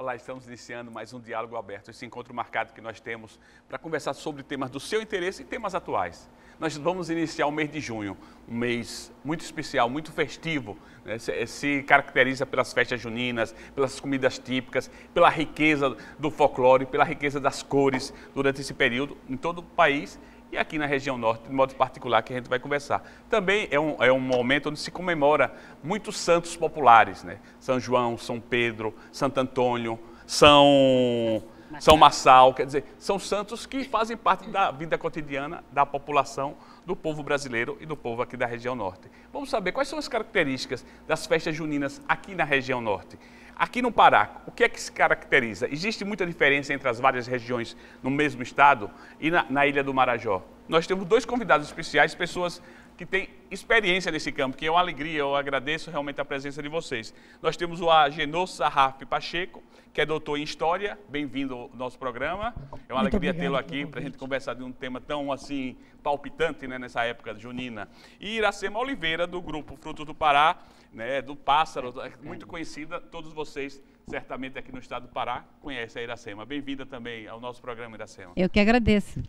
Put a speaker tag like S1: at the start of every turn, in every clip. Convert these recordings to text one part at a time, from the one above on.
S1: Olá, estamos iniciando mais um diálogo aberto, esse encontro marcado que nós temos para conversar sobre temas do seu interesse e temas atuais. Nós vamos iniciar o mês de junho, um mês muito especial, muito festivo, né? se, se, caracteriza pelas festas juninas, pelas comidas típicas, pela riqueza do folclore, pela riqueza das cores durante esse período em todo o país e aqui na região norte, de modo particular, que a gente vai conversar. Também é um, é um momento onde se comemora muitos santos populares, né? São João, São Pedro, Santo Antônio, São, São Massal, quer dizer, são santos que fazem parte da vida cotidiana da população, do povo brasileiro e do povo aqui da região norte. Vamos saber quais são as características das festas juninas aqui na região norte. Aqui no Pará, o que é que se caracteriza? Existe muita diferença entre as várias regiões no mesmo estado e na, na Ilha do Marajó? Nós temos dois convidados especiais, pessoas que têm experiência nesse campo, que é uma alegria, eu agradeço realmente a presença de vocês. Nós temos o Agenor Sarraf Pacheco, que é doutor em História, bem-vindo ao nosso programa. É uma muito alegria tê-lo aqui para a gente conversar de um tema tão assim palpitante né, nessa época junina. E Iracema Oliveira, do Grupo Frutos do Pará, né, do Pássaro, muito conhecida, todos vocês certamente aqui no estado do Pará conhecem a Iracema. Bem-vinda também ao nosso programa, Iracema.
S2: Eu que agradeço.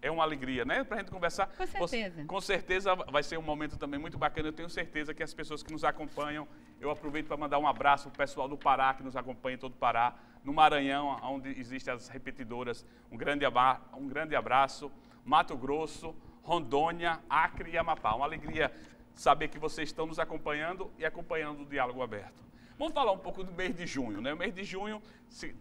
S1: É uma alegria, né? Para a gente conversar.
S2: Com certeza.
S1: Com certeza vai ser um momento também muito bacana. Eu tenho certeza que as pessoas que nos acompanham, eu aproveito para mandar um abraço para o pessoal do Pará, que nos acompanha em todo o Pará, no Maranhão, onde existem as repetidoras. Um grande, um grande abraço. Mato Grosso, Rondônia, Acre e Amapá. Uma alegria saber que vocês estão nos acompanhando e acompanhando o diálogo aberto. Vamos falar um pouco do mês de junho. Né? O mês de junho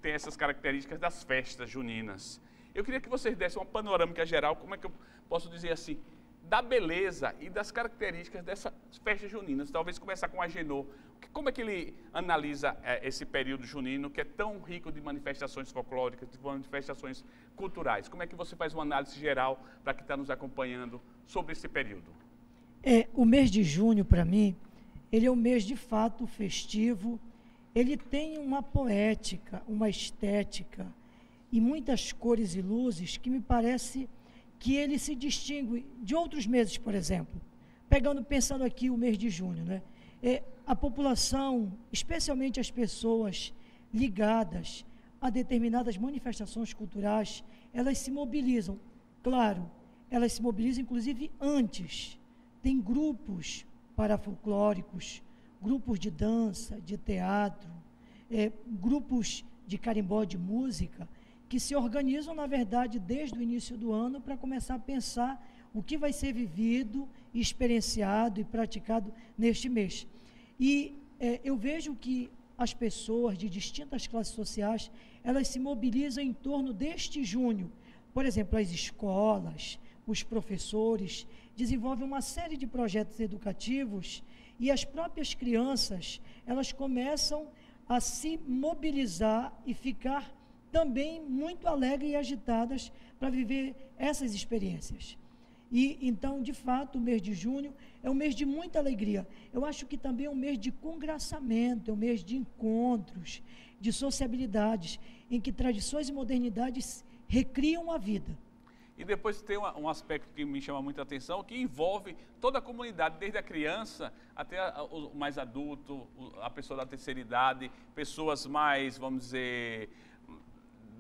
S1: tem essas características das festas juninas. Eu queria que vocês dessem uma panorâmica geral, como é que eu posso dizer assim, da beleza e das características dessas festas juninas. Talvez começar com Agenor. Como é que ele analisa é, esse período junino que é tão rico de manifestações folclóricas, de manifestações culturais? Como é que você faz uma análise geral para quem está nos acompanhando sobre esse período?
S3: É, o mês de junho, para mim, ele é um mês de fato festivo. Ele tem uma poética, uma estética e muitas cores e luzes que me parece que ele se distingue de outros meses, por exemplo. Pegando, pensando aqui o mês de junho, né? É, a população, especialmente as pessoas ligadas a determinadas manifestações culturais, elas se mobilizam. Claro, elas se mobilizam inclusive antes tem grupos parafolclóricos, grupos de dança, de teatro, é, grupos de carimbó de música, que se organizam, na verdade, desde o início do ano para começar a pensar o que vai ser vivido, experienciado e praticado neste mês. E é, eu vejo que as pessoas de distintas classes sociais, elas se mobilizam em torno deste junho. Por exemplo, as escolas, os professores, desenvolvem uma série de projetos educativos e as próprias crianças, elas começam a se mobilizar e ficar também muito alegres e agitadas para viver essas experiências. E então, de fato, o mês de junho é um mês de muita alegria. Eu acho que também é um mês de congraçamento, é um mês de encontros, de sociabilidades, em que tradições e modernidades recriam a vida.
S1: E depois tem um aspecto que me chama muita atenção, que envolve toda a comunidade, desde a criança até o mais adulto, a pessoa da terceira idade, pessoas mais, vamos dizer,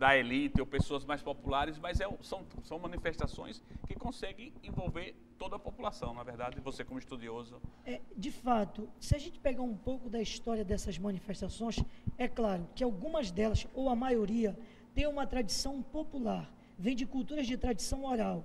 S1: da elite ou pessoas mais populares, mas é, são, são manifestações que conseguem envolver toda a população, na verdade, você como estudioso.
S3: É, de fato, se a gente pegar um pouco da história dessas manifestações, é claro que algumas delas, ou a maioria, têm uma tradição popular vem de culturas de tradição oral.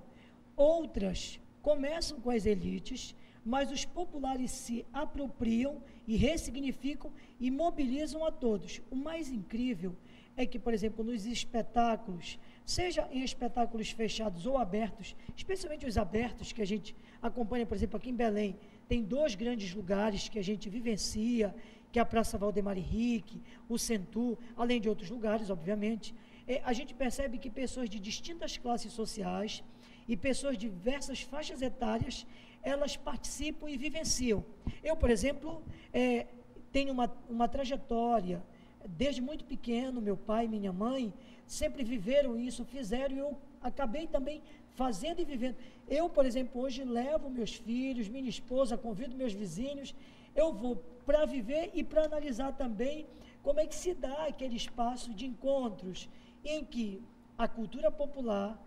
S3: Outras começam com as elites, mas os populares se apropriam e ressignificam e mobilizam a todos. O mais incrível é que, por exemplo, nos espetáculos, seja em espetáculos fechados ou abertos, especialmente os abertos que a gente acompanha, por exemplo, aqui em Belém, tem dois grandes lugares que a gente vivencia, que é a Praça Valdemar Henrique, o Centur, além de outros lugares, obviamente a gente percebe que pessoas de distintas classes sociais e pessoas de diversas faixas etárias, elas participam e vivenciam. Eu, por exemplo, é, tenho uma, uma trajetória, desde muito pequeno, meu pai e minha mãe sempre viveram isso, fizeram, e eu acabei também fazendo e vivendo. Eu, por exemplo, hoje levo meus filhos, minha esposa, convido meus vizinhos, eu vou para viver e para analisar também como é que se dá aquele espaço de encontros em que a cultura popular,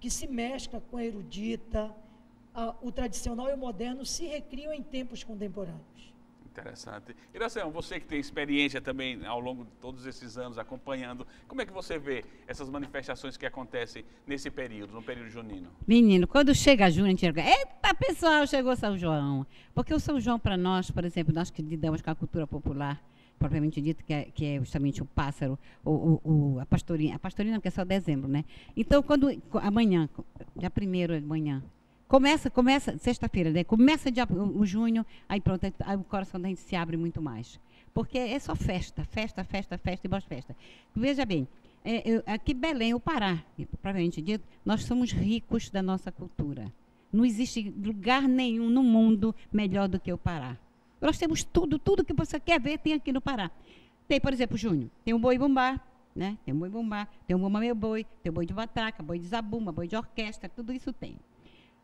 S3: que se mescla com a erudita, a, o tradicional e o moderno se recriam em tempos contemporâneos.
S1: Interessante. Iracião, você que tem experiência também ao longo de todos esses anos acompanhando, como é que você vê essas manifestações que acontecem nesse período, no período junino?
S2: Menino, quando chega junho, a gente chega, eita pessoal, chegou São João. Porque o São João para nós, por exemplo, nós que lidamos com a cultura popular, propriamente dito, que é, que é justamente o pássaro, o, a pastorina, a pastorina que é só dezembro, né? Então, quando, amanhã, dia primeiro de manhã, Começa, começa, sexta-feira, né? começa dia, o, o, junho, aí pronto, aí o coração da gente se abre muito mais. Porque é só festa, festa, festa, festa e boas festas. Veja bem, é, eu, aqui Belém, o Pará, propriamente dito, nós somos ricos da nossa cultura. Não existe lugar nenhum no mundo melhor do que o Pará. Nós temos tudo, tudo que você quer ver tem aqui no Pará. Tem, por exemplo, Júnior, tem um boi bumbá, né? Tem um boi bumbá, tem um bumba meu boi, tem um boi de batraca, boi de zabumba, boi de orquestra, tudo isso tem.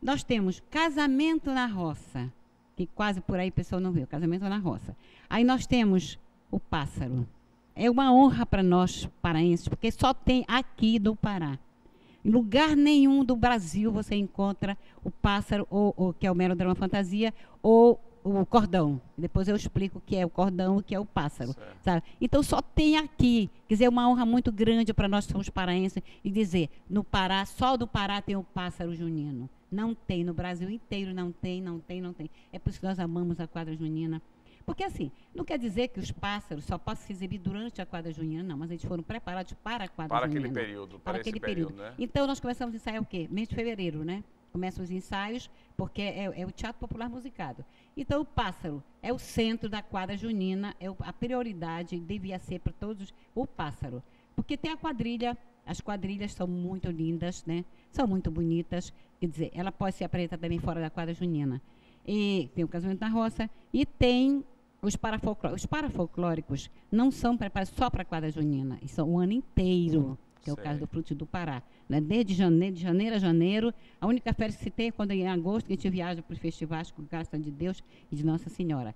S2: Nós temos casamento na roça, que quase por aí o pessoal não vê, casamento na roça. Aí nós temos o pássaro. É uma honra para nós paraenses, porque só tem aqui do Pará. Em lugar nenhum do Brasil você encontra o pássaro, ou, ou que é o melodrama fantasia, ou o cordão. Depois eu explico o que é o cordão e o que é o pássaro. Sabe? Então só tem aqui. Quer dizer, é uma honra muito grande para nós que somos paraenses e dizer, no Pará, só do Pará tem o pássaro junino. Não tem, no Brasil inteiro não tem, não tem, não tem. É por isso que nós amamos a quadra junina. Porque assim, não quer dizer que os pássaros só possam se exibir durante a quadra junina, não, mas eles foram preparados para a quadra
S1: para
S2: junina.
S1: Aquele período, para,
S2: para aquele período. período né? Então nós começamos a ensaiar o quê? Mês de fevereiro, né? Começam os ensaios, porque é, é, o teatro popular musicado. Então o pássaro é o centro da quadra junina, é o, a prioridade devia ser para todos o pássaro. Porque tem a quadrilha, as quadrilhas são muito lindas, né? São muito bonitas. Quer dizer, ela pode ser apresentada também fora da quadra junina. E tem o casamento na roça e tem os, parafolclóricos. Os parafolclóricos não são preparados só para a quadra junina, são o ano inteiro, que é o caso do Fruto do Pará. Né? Desde janeiro, de janeiro a janeiro, a única férias que se tem é quando é em agosto que a gente viaja para os festivais com graça de Deus e de Nossa Senhora.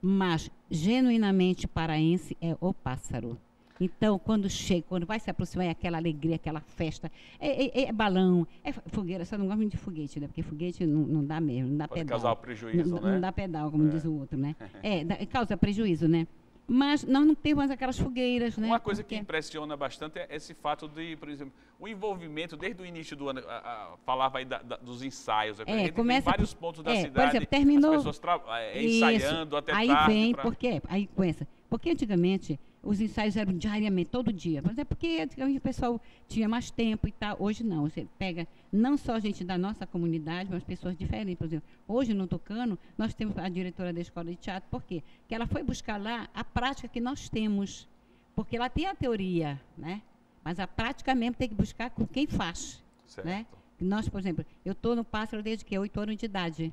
S2: Mas, genuinamente paraense, é o pássaro. Então, quando chega, quando vai se aproximar, é aquela alegria, aquela festa. É, é, é balão, é fogueira. Só não gosto muito de foguete, né? Porque foguete não, não dá mesmo, não dá
S1: Pode
S2: pedal.
S1: causar prejuízo,
S2: não,
S1: né?
S2: Não dá pedal, como é. diz o outro, né? É, dá, causa prejuízo, né? Mas nós não temos mais aquelas fogueiras, né?
S1: Uma coisa Porque... que impressiona bastante é esse fato de, por exemplo, o envolvimento desde o início do ano, a, a, falava aí da, da, dos ensaios,
S2: é, começa
S1: vários pontos da
S2: é,
S1: cidade,
S2: por exemplo, terminou,
S1: as pessoas tra... é, ensaiando até
S2: aí
S1: tarde.
S2: Vem, pra... porque, aí começa, porque antigamente os ensaios eram diariamente, todo dia. Mas é porque o pessoal tinha mais tempo e tal. Hoje não. Você pega não só gente da nossa comunidade, mas pessoas diferentes. Por exemplo, hoje no Tocano, nós temos a diretora da escola de teatro. Por quê? Porque ela foi buscar lá a prática que nós temos. Porque ela tem a teoria, né? Mas a prática mesmo tem que buscar com quem faz. Certo. Né? Nós, por exemplo, eu estou no Pássaro desde que 8 anos de idade.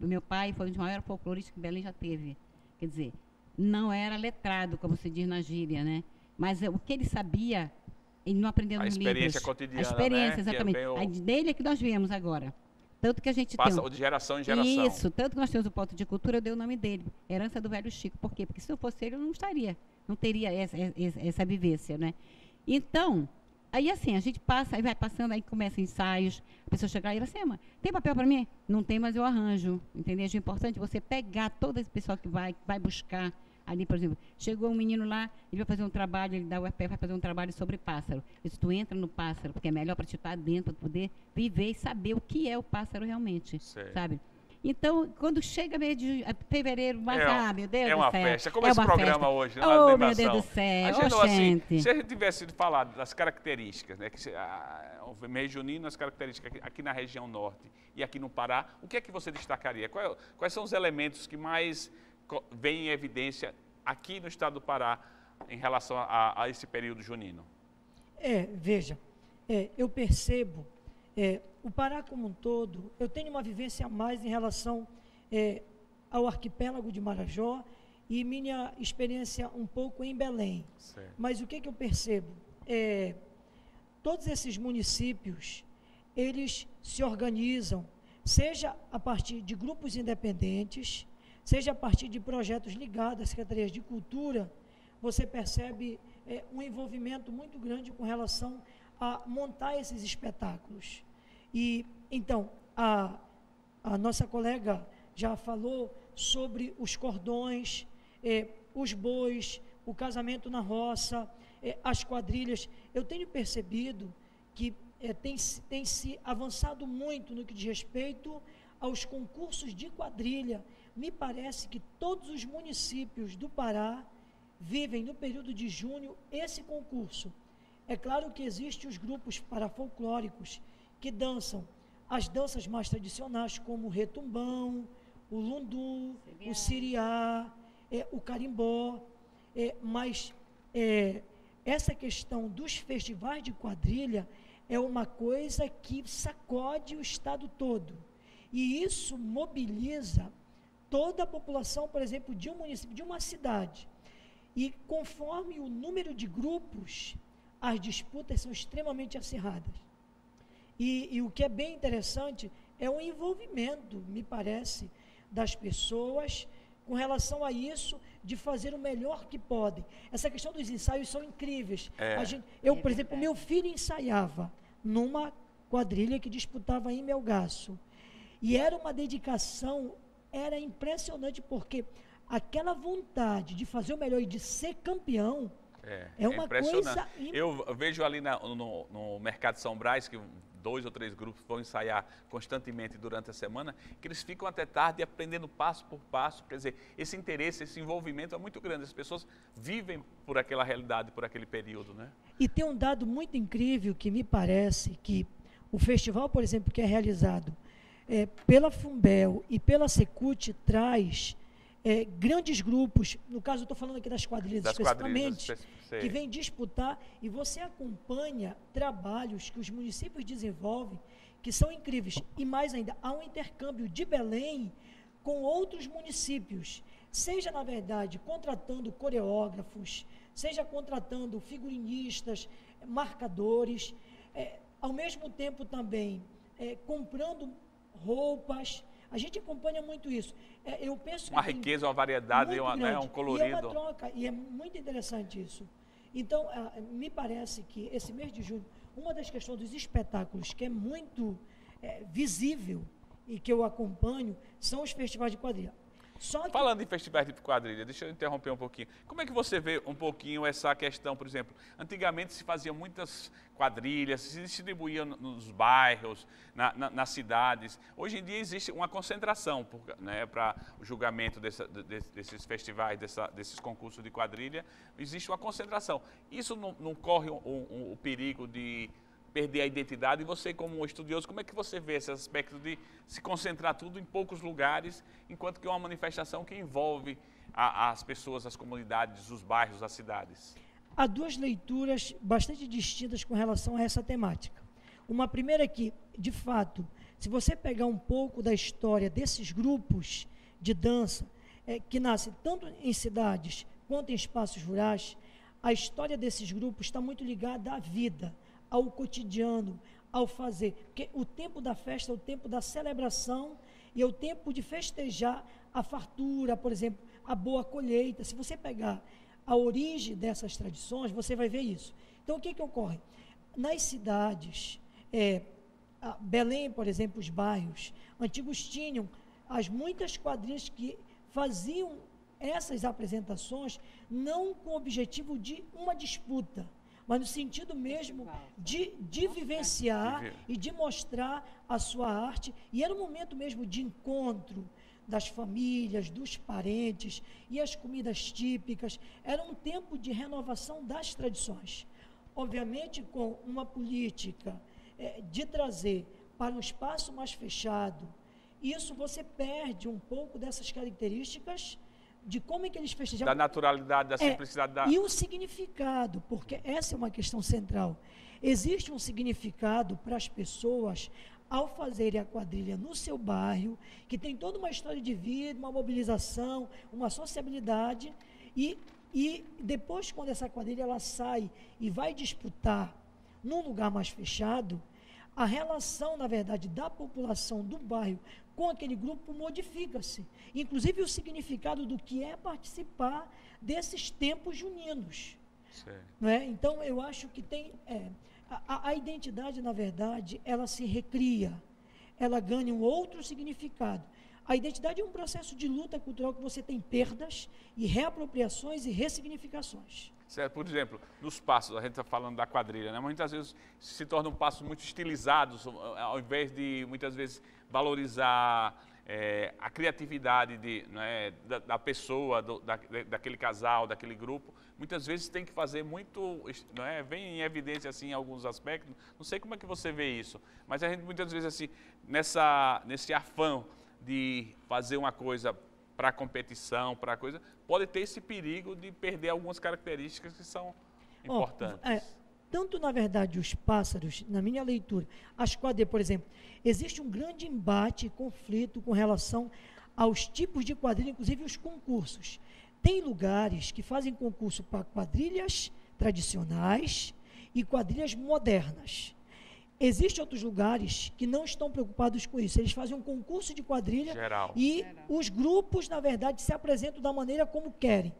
S2: O meu pai foi um dos maiores folcloristas que Belém já teve. Quer dizer, não era letrado, como se diz na gíria, né? Mas o que ele sabia, ele não aprendeu nos livros.
S1: A experiência cotidiana,
S2: A experiência,
S1: né?
S2: exatamente. É dele é que nós viemos agora. Tanto que a gente
S1: Passa
S2: tem...
S1: de geração em geração.
S2: Isso, tanto que nós temos o ponto de cultura, eu dei o nome dele, Herança do Velho Chico. Por quê? Porque se não fosse ele, eu não estaria, não teria essa, essa, essa vivência, né? Então, aí assim, a gente passa, aí vai passando, aí começa ensaios, a pessoa chega lá e fala assim, tem papel para mim? Não tem, mas eu arranjo, entendeu? É importante você pegar todo esse pessoal que vai, vai buscar Ali, por exemplo, chegou um menino lá, ele vai fazer um trabalho, ele dá o UFP, vai fazer um trabalho sobre pássaro. Isso tu entra no pássaro, porque é melhor para te estar dentro, para poder viver e saber o que é o pássaro realmente, Sei. sabe? Então, quando chega meio de fevereiro, mas, é, ah, meu Deus
S1: é
S2: do céu.
S1: É uma festa, como é esse programa festa. hoje,
S2: né, Oh, meu Deus do céu, a
S1: gente,
S2: oh,
S1: assim, Se a gente tivesse falado das características, né, que, a, o mês junino, as características aqui, aqui, na região norte e aqui no Pará, o que é que você destacaria? Quais, quais são os elementos que mais vêm em evidência aqui no estado do Pará em relação a, a esse período junino?
S3: É, veja, é, eu percebo, é, o Pará como um todo, eu tenho uma vivência a mais em relação é, ao arquipélago de Marajó e minha experiência um pouco em Belém. Certo. Mas o que, que eu percebo? É, todos esses municípios, eles se organizam, seja a partir de grupos independentes, seja a partir de projetos ligados às secretarias de cultura, você percebe é, um envolvimento muito grande com relação a montar esses espetáculos. E então, a, a nossa colega já falou sobre os cordões, é, os bois, o casamento na roça, é, as quadrilhas. Eu tenho percebido que é, tem, tem se avançado muito no que diz respeito aos concursos de quadrilha. Me parece que todos os municípios do Pará vivem no período de junho esse concurso. É claro que existem os grupos parafolclóricos que dançam as danças mais tradicionais, como o retumbão, o lundu, o siriá, é, o carimbó, é, mas é, essa questão dos festivais de quadrilha é uma coisa que sacode o estado todo. E isso mobiliza toda a população, por exemplo, de um município, de uma cidade. E conforme o número de grupos, as disputas são extremamente acirradas. E, e o que é bem interessante é o envolvimento, me parece, das pessoas com relação a isso, de fazer o melhor que podem. Essa questão dos ensaios são incríveis. É. Gente, eu, por exemplo, meu filho ensaiava numa quadrilha que disputava em Melgaço. E era uma dedicação, era impressionante, porque aquela vontade de fazer o melhor e de ser campeão é, é uma é coisa.
S1: Eu vejo ali na, no, no Mercado São Brás, que dois ou três grupos vão ensaiar constantemente durante a semana, que eles ficam até tarde aprendendo passo por passo. Quer dizer, esse interesse, esse envolvimento é muito grande. As pessoas vivem por aquela realidade, por aquele período, né?
S3: E tem um dado muito incrível que me parece que o festival, por exemplo, que é realizado é, pela Fumbel e pela Secult traz é, grandes grupos, no caso eu estou falando aqui das quadrilhas das especificamente, quadrilhas, que vêm disputar e você acompanha trabalhos que os municípios desenvolvem que são incríveis. E mais ainda, há um intercâmbio de Belém com outros municípios, seja na verdade contratando coreógrafos, seja contratando figurinistas, marcadores, é, ao mesmo tempo também é, comprando roupas, a gente acompanha muito isso. É, eu penso
S1: uma riqueza, uma variedade, uma, né, um colorido. E é
S3: uma troca, e é muito interessante isso. Então, me parece que esse mês de junho, uma das questões dos espetáculos que é muito é, visível e que eu acompanho são os festivais de quadrilha.
S1: Que... Falando em festivais de quadrilha, deixa eu interromper um pouquinho. Como é que você vê um pouquinho essa questão, por exemplo, antigamente se faziam muitas quadrilhas, se distribuíam nos bairros, na, na, nas cidades. Hoje em dia existe uma concentração né, para o julgamento dessa, desses festivais, dessa, desses concursos de quadrilha, existe uma concentração. Isso não, não corre o um, um, um, perigo de perder a identidade. E você, como um estudioso, como é que você vê esse aspecto de se concentrar tudo em poucos lugares, enquanto que é uma manifestação que envolve a, as pessoas, as comunidades, os bairros, as cidades?
S3: Há duas leituras bastante distintas com relação a essa temática. Uma primeira é que, de fato, se você pegar um pouco da história desses grupos de dança, é, que nascem tanto em cidades quanto em espaços rurais, a história desses grupos está muito ligada à vida, ao cotidiano, ao fazer. Porque o tempo da festa é o tempo da celebração e é o tempo de festejar a fartura, por exemplo, a boa colheita. Se você pegar a origem dessas tradições, você vai ver isso. Então, o que, que ocorre? Nas cidades, é, Belém, por exemplo, os bairros antigos tinham as muitas quadrilhas que faziam essas apresentações não com o objetivo de uma disputa, mas no sentido mesmo de, de vivenciar e de mostrar a sua arte. E era um momento mesmo de encontro das famílias, dos parentes e as comidas típicas. Era um tempo de renovação das tradições. Obviamente, com uma política é, de trazer para um espaço mais fechado, isso você perde um pouco dessas características de como é que eles festejavam.
S1: Da naturalidade, da é, simplicidade. da...
S3: E o significado, porque essa é uma questão central. Existe um significado para as pessoas ao fazerem a quadrilha no seu bairro, que tem toda uma história de vida, uma mobilização, uma sociabilidade, e, e depois, quando essa quadrilha ela sai e vai disputar num lugar mais fechado, a relação, na verdade, da população do bairro com aquele grupo modifica-se. Inclusive o significado do que é participar desses tempos juninos. Não é? Então, eu acho que tem. É, a, a identidade, na verdade, ela se recria, ela ganha um outro significado. A identidade é um processo de luta cultural que você tem perdas e reapropriações e ressignificações.
S1: Certo? Por exemplo, nos passos, a gente está falando da quadrilha, né? muitas vezes se tornam passos muito estilizados, ao invés de muitas vezes valorizar é, a criatividade de, né, da, da, pessoa, do, da, daquele casal, daquele grupo, muitas vezes tem que fazer muito, não é, vem em evidência assim em alguns aspectos. Não sei como é que você vê isso, mas a gente muitas vezes assim nessa nesse afã de fazer uma coisa para competição, para coisa, pode ter esse perigo de perder algumas características que são importantes. Oh, é,
S3: tanto na verdade os pássaros, na minha leitura, as quadrilhas, por exemplo, existe um grande embate e conflito com relação aos tipos de quadrilha, inclusive os concursos. Tem lugares que fazem concurso para quadrilhas tradicionais e quadrilhas modernas. Existem outros lugares que não estão preocupados com isso. Eles fazem um concurso de quadrilha
S1: Geral.
S3: e
S1: Geral.
S3: os grupos, na verdade, se apresentam da maneira como querem.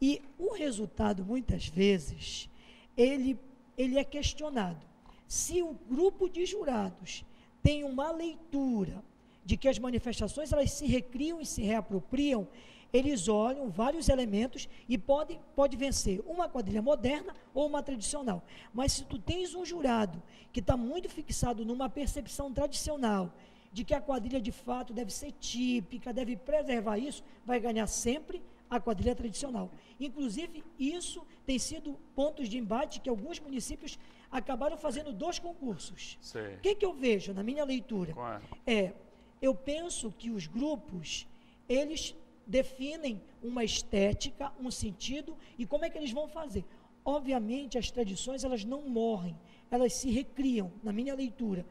S3: E o resultado, muitas vezes, ele, ele é questionado. Se o grupo de jurados tem uma leitura de que as manifestações elas se recriam e se reapropriam, eles olham vários elementos e podem pode vencer uma quadrilha moderna ou uma tradicional. Mas se tu tens um jurado que está muito fixado numa percepção tradicional de que a quadrilha de fato deve ser típica, deve preservar isso, vai ganhar sempre a quadrilha tradicional. Inclusive, isso tem sido pontos de embate que alguns municípios acabaram fazendo dois concursos. O que, que eu vejo na minha leitura? É? é, eu penso que os grupos, eles definem uma estética, um sentido e como é que eles vão fazer. Obviamente, as tradições elas não morrem, elas se recriam, na minha leitura.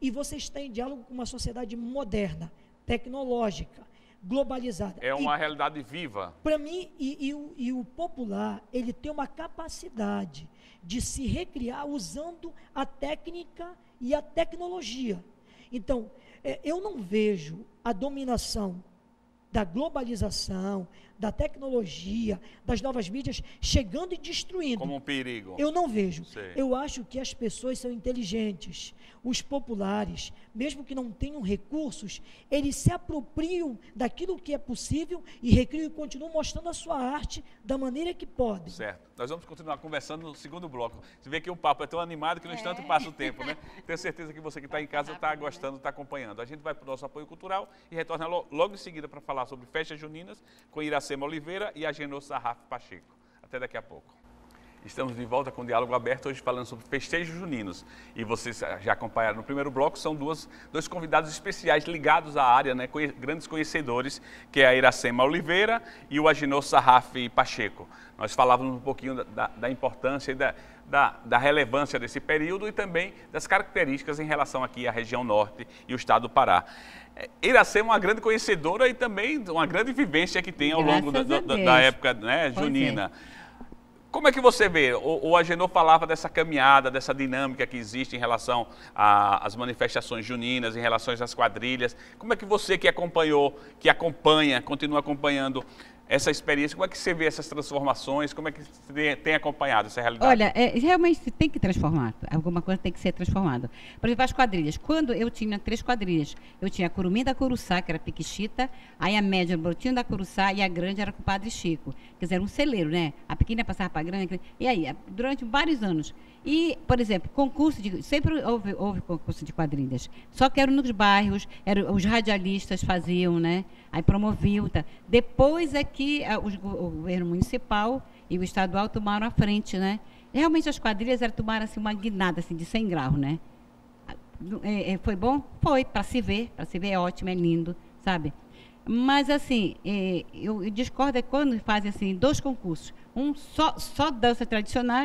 S3: E você está em diálogo com uma sociedade moderna, tecnológica, globalizada.
S1: É uma e, realidade viva.
S3: Para mim, e, e, o, e o popular, ele tem uma capacidade de se recriar usando a técnica e a tecnologia. Então, é, eu não vejo a dominação da globalização, da tecnologia, das novas mídias chegando e destruindo.
S1: Como um perigo.
S3: Eu não vejo. Eu acho que as pessoas são inteligentes. Os populares, mesmo que não tenham recursos, eles se apropriam daquilo que é possível e recriam e continuam mostrando a sua arte da maneira que podem.
S1: Certo. Nós vamos continuar conversando no segundo bloco. Você vê que o papo é tão animado que no é. instante passa o tempo, né? Tenho certeza que você que está em casa está gostando, está acompanhando. A gente vai para o nosso apoio cultural e retorna logo em seguida para falar sobre festas juninas com Iracema Oliveira e Agenor Sarraf Pacheco. Até daqui a pouco. Estamos de volta com o Diálogo Aberto, hoje falando sobre festejos juninos. E vocês já acompanharam no primeiro bloco, são duas, dois convidados especiais ligados à área, né, conhe, grandes conhecedores, que é a Iracema Oliveira e o Aginor Sarraf Pacheco. Nós falávamos um pouquinho da, da importância e da, da, da, relevância desse período e também das características em relação aqui à região norte e o estado do Pará. Iracema é uma grande conhecedora e também uma grande vivência que tem ao longo da, da, da, época né, é. junina. Como é que você vê? O, o Agenor falava dessa caminhada, dessa dinâmica que existe em relação às manifestações juninas, em relação às quadrilhas. Como é que você que acompanhou, que acompanha, continua acompanhando essa experiência, como é que você vê essas transformações, como é que você tem acompanhado essa realidade?
S2: Olha, é, realmente tem que transformar, alguma coisa tem que ser transformada. Por exemplo, as quadrilhas. Quando eu tinha três quadrilhas, eu tinha a Curumim da Curuçá, que era Piquichita, aí a média era o Brotinho da Curuçá e a grande era com o Padre Chico. Quer dizer, era um celeiro, né? A pequena passava para a grande. E aí, durante vários anos. E, por exemplo, concurso de. Sempre houve, houve concurso de quadrilhas. Só que eram nos bairros, eram, os radialistas faziam, né? Aí promoviam. Tá. Depois é que a, o, o governo municipal e o estadual tomaram a frente, né? Realmente as quadrilhas eram, tomaram assim, uma guinada assim, de 100 graus, né? É, foi bom? Foi, para se ver. Para se ver é ótimo, é lindo, sabe? Mas, assim, é, eu, eu discordo é quando fazem assim, dois concursos. Um só, só dança tradicional,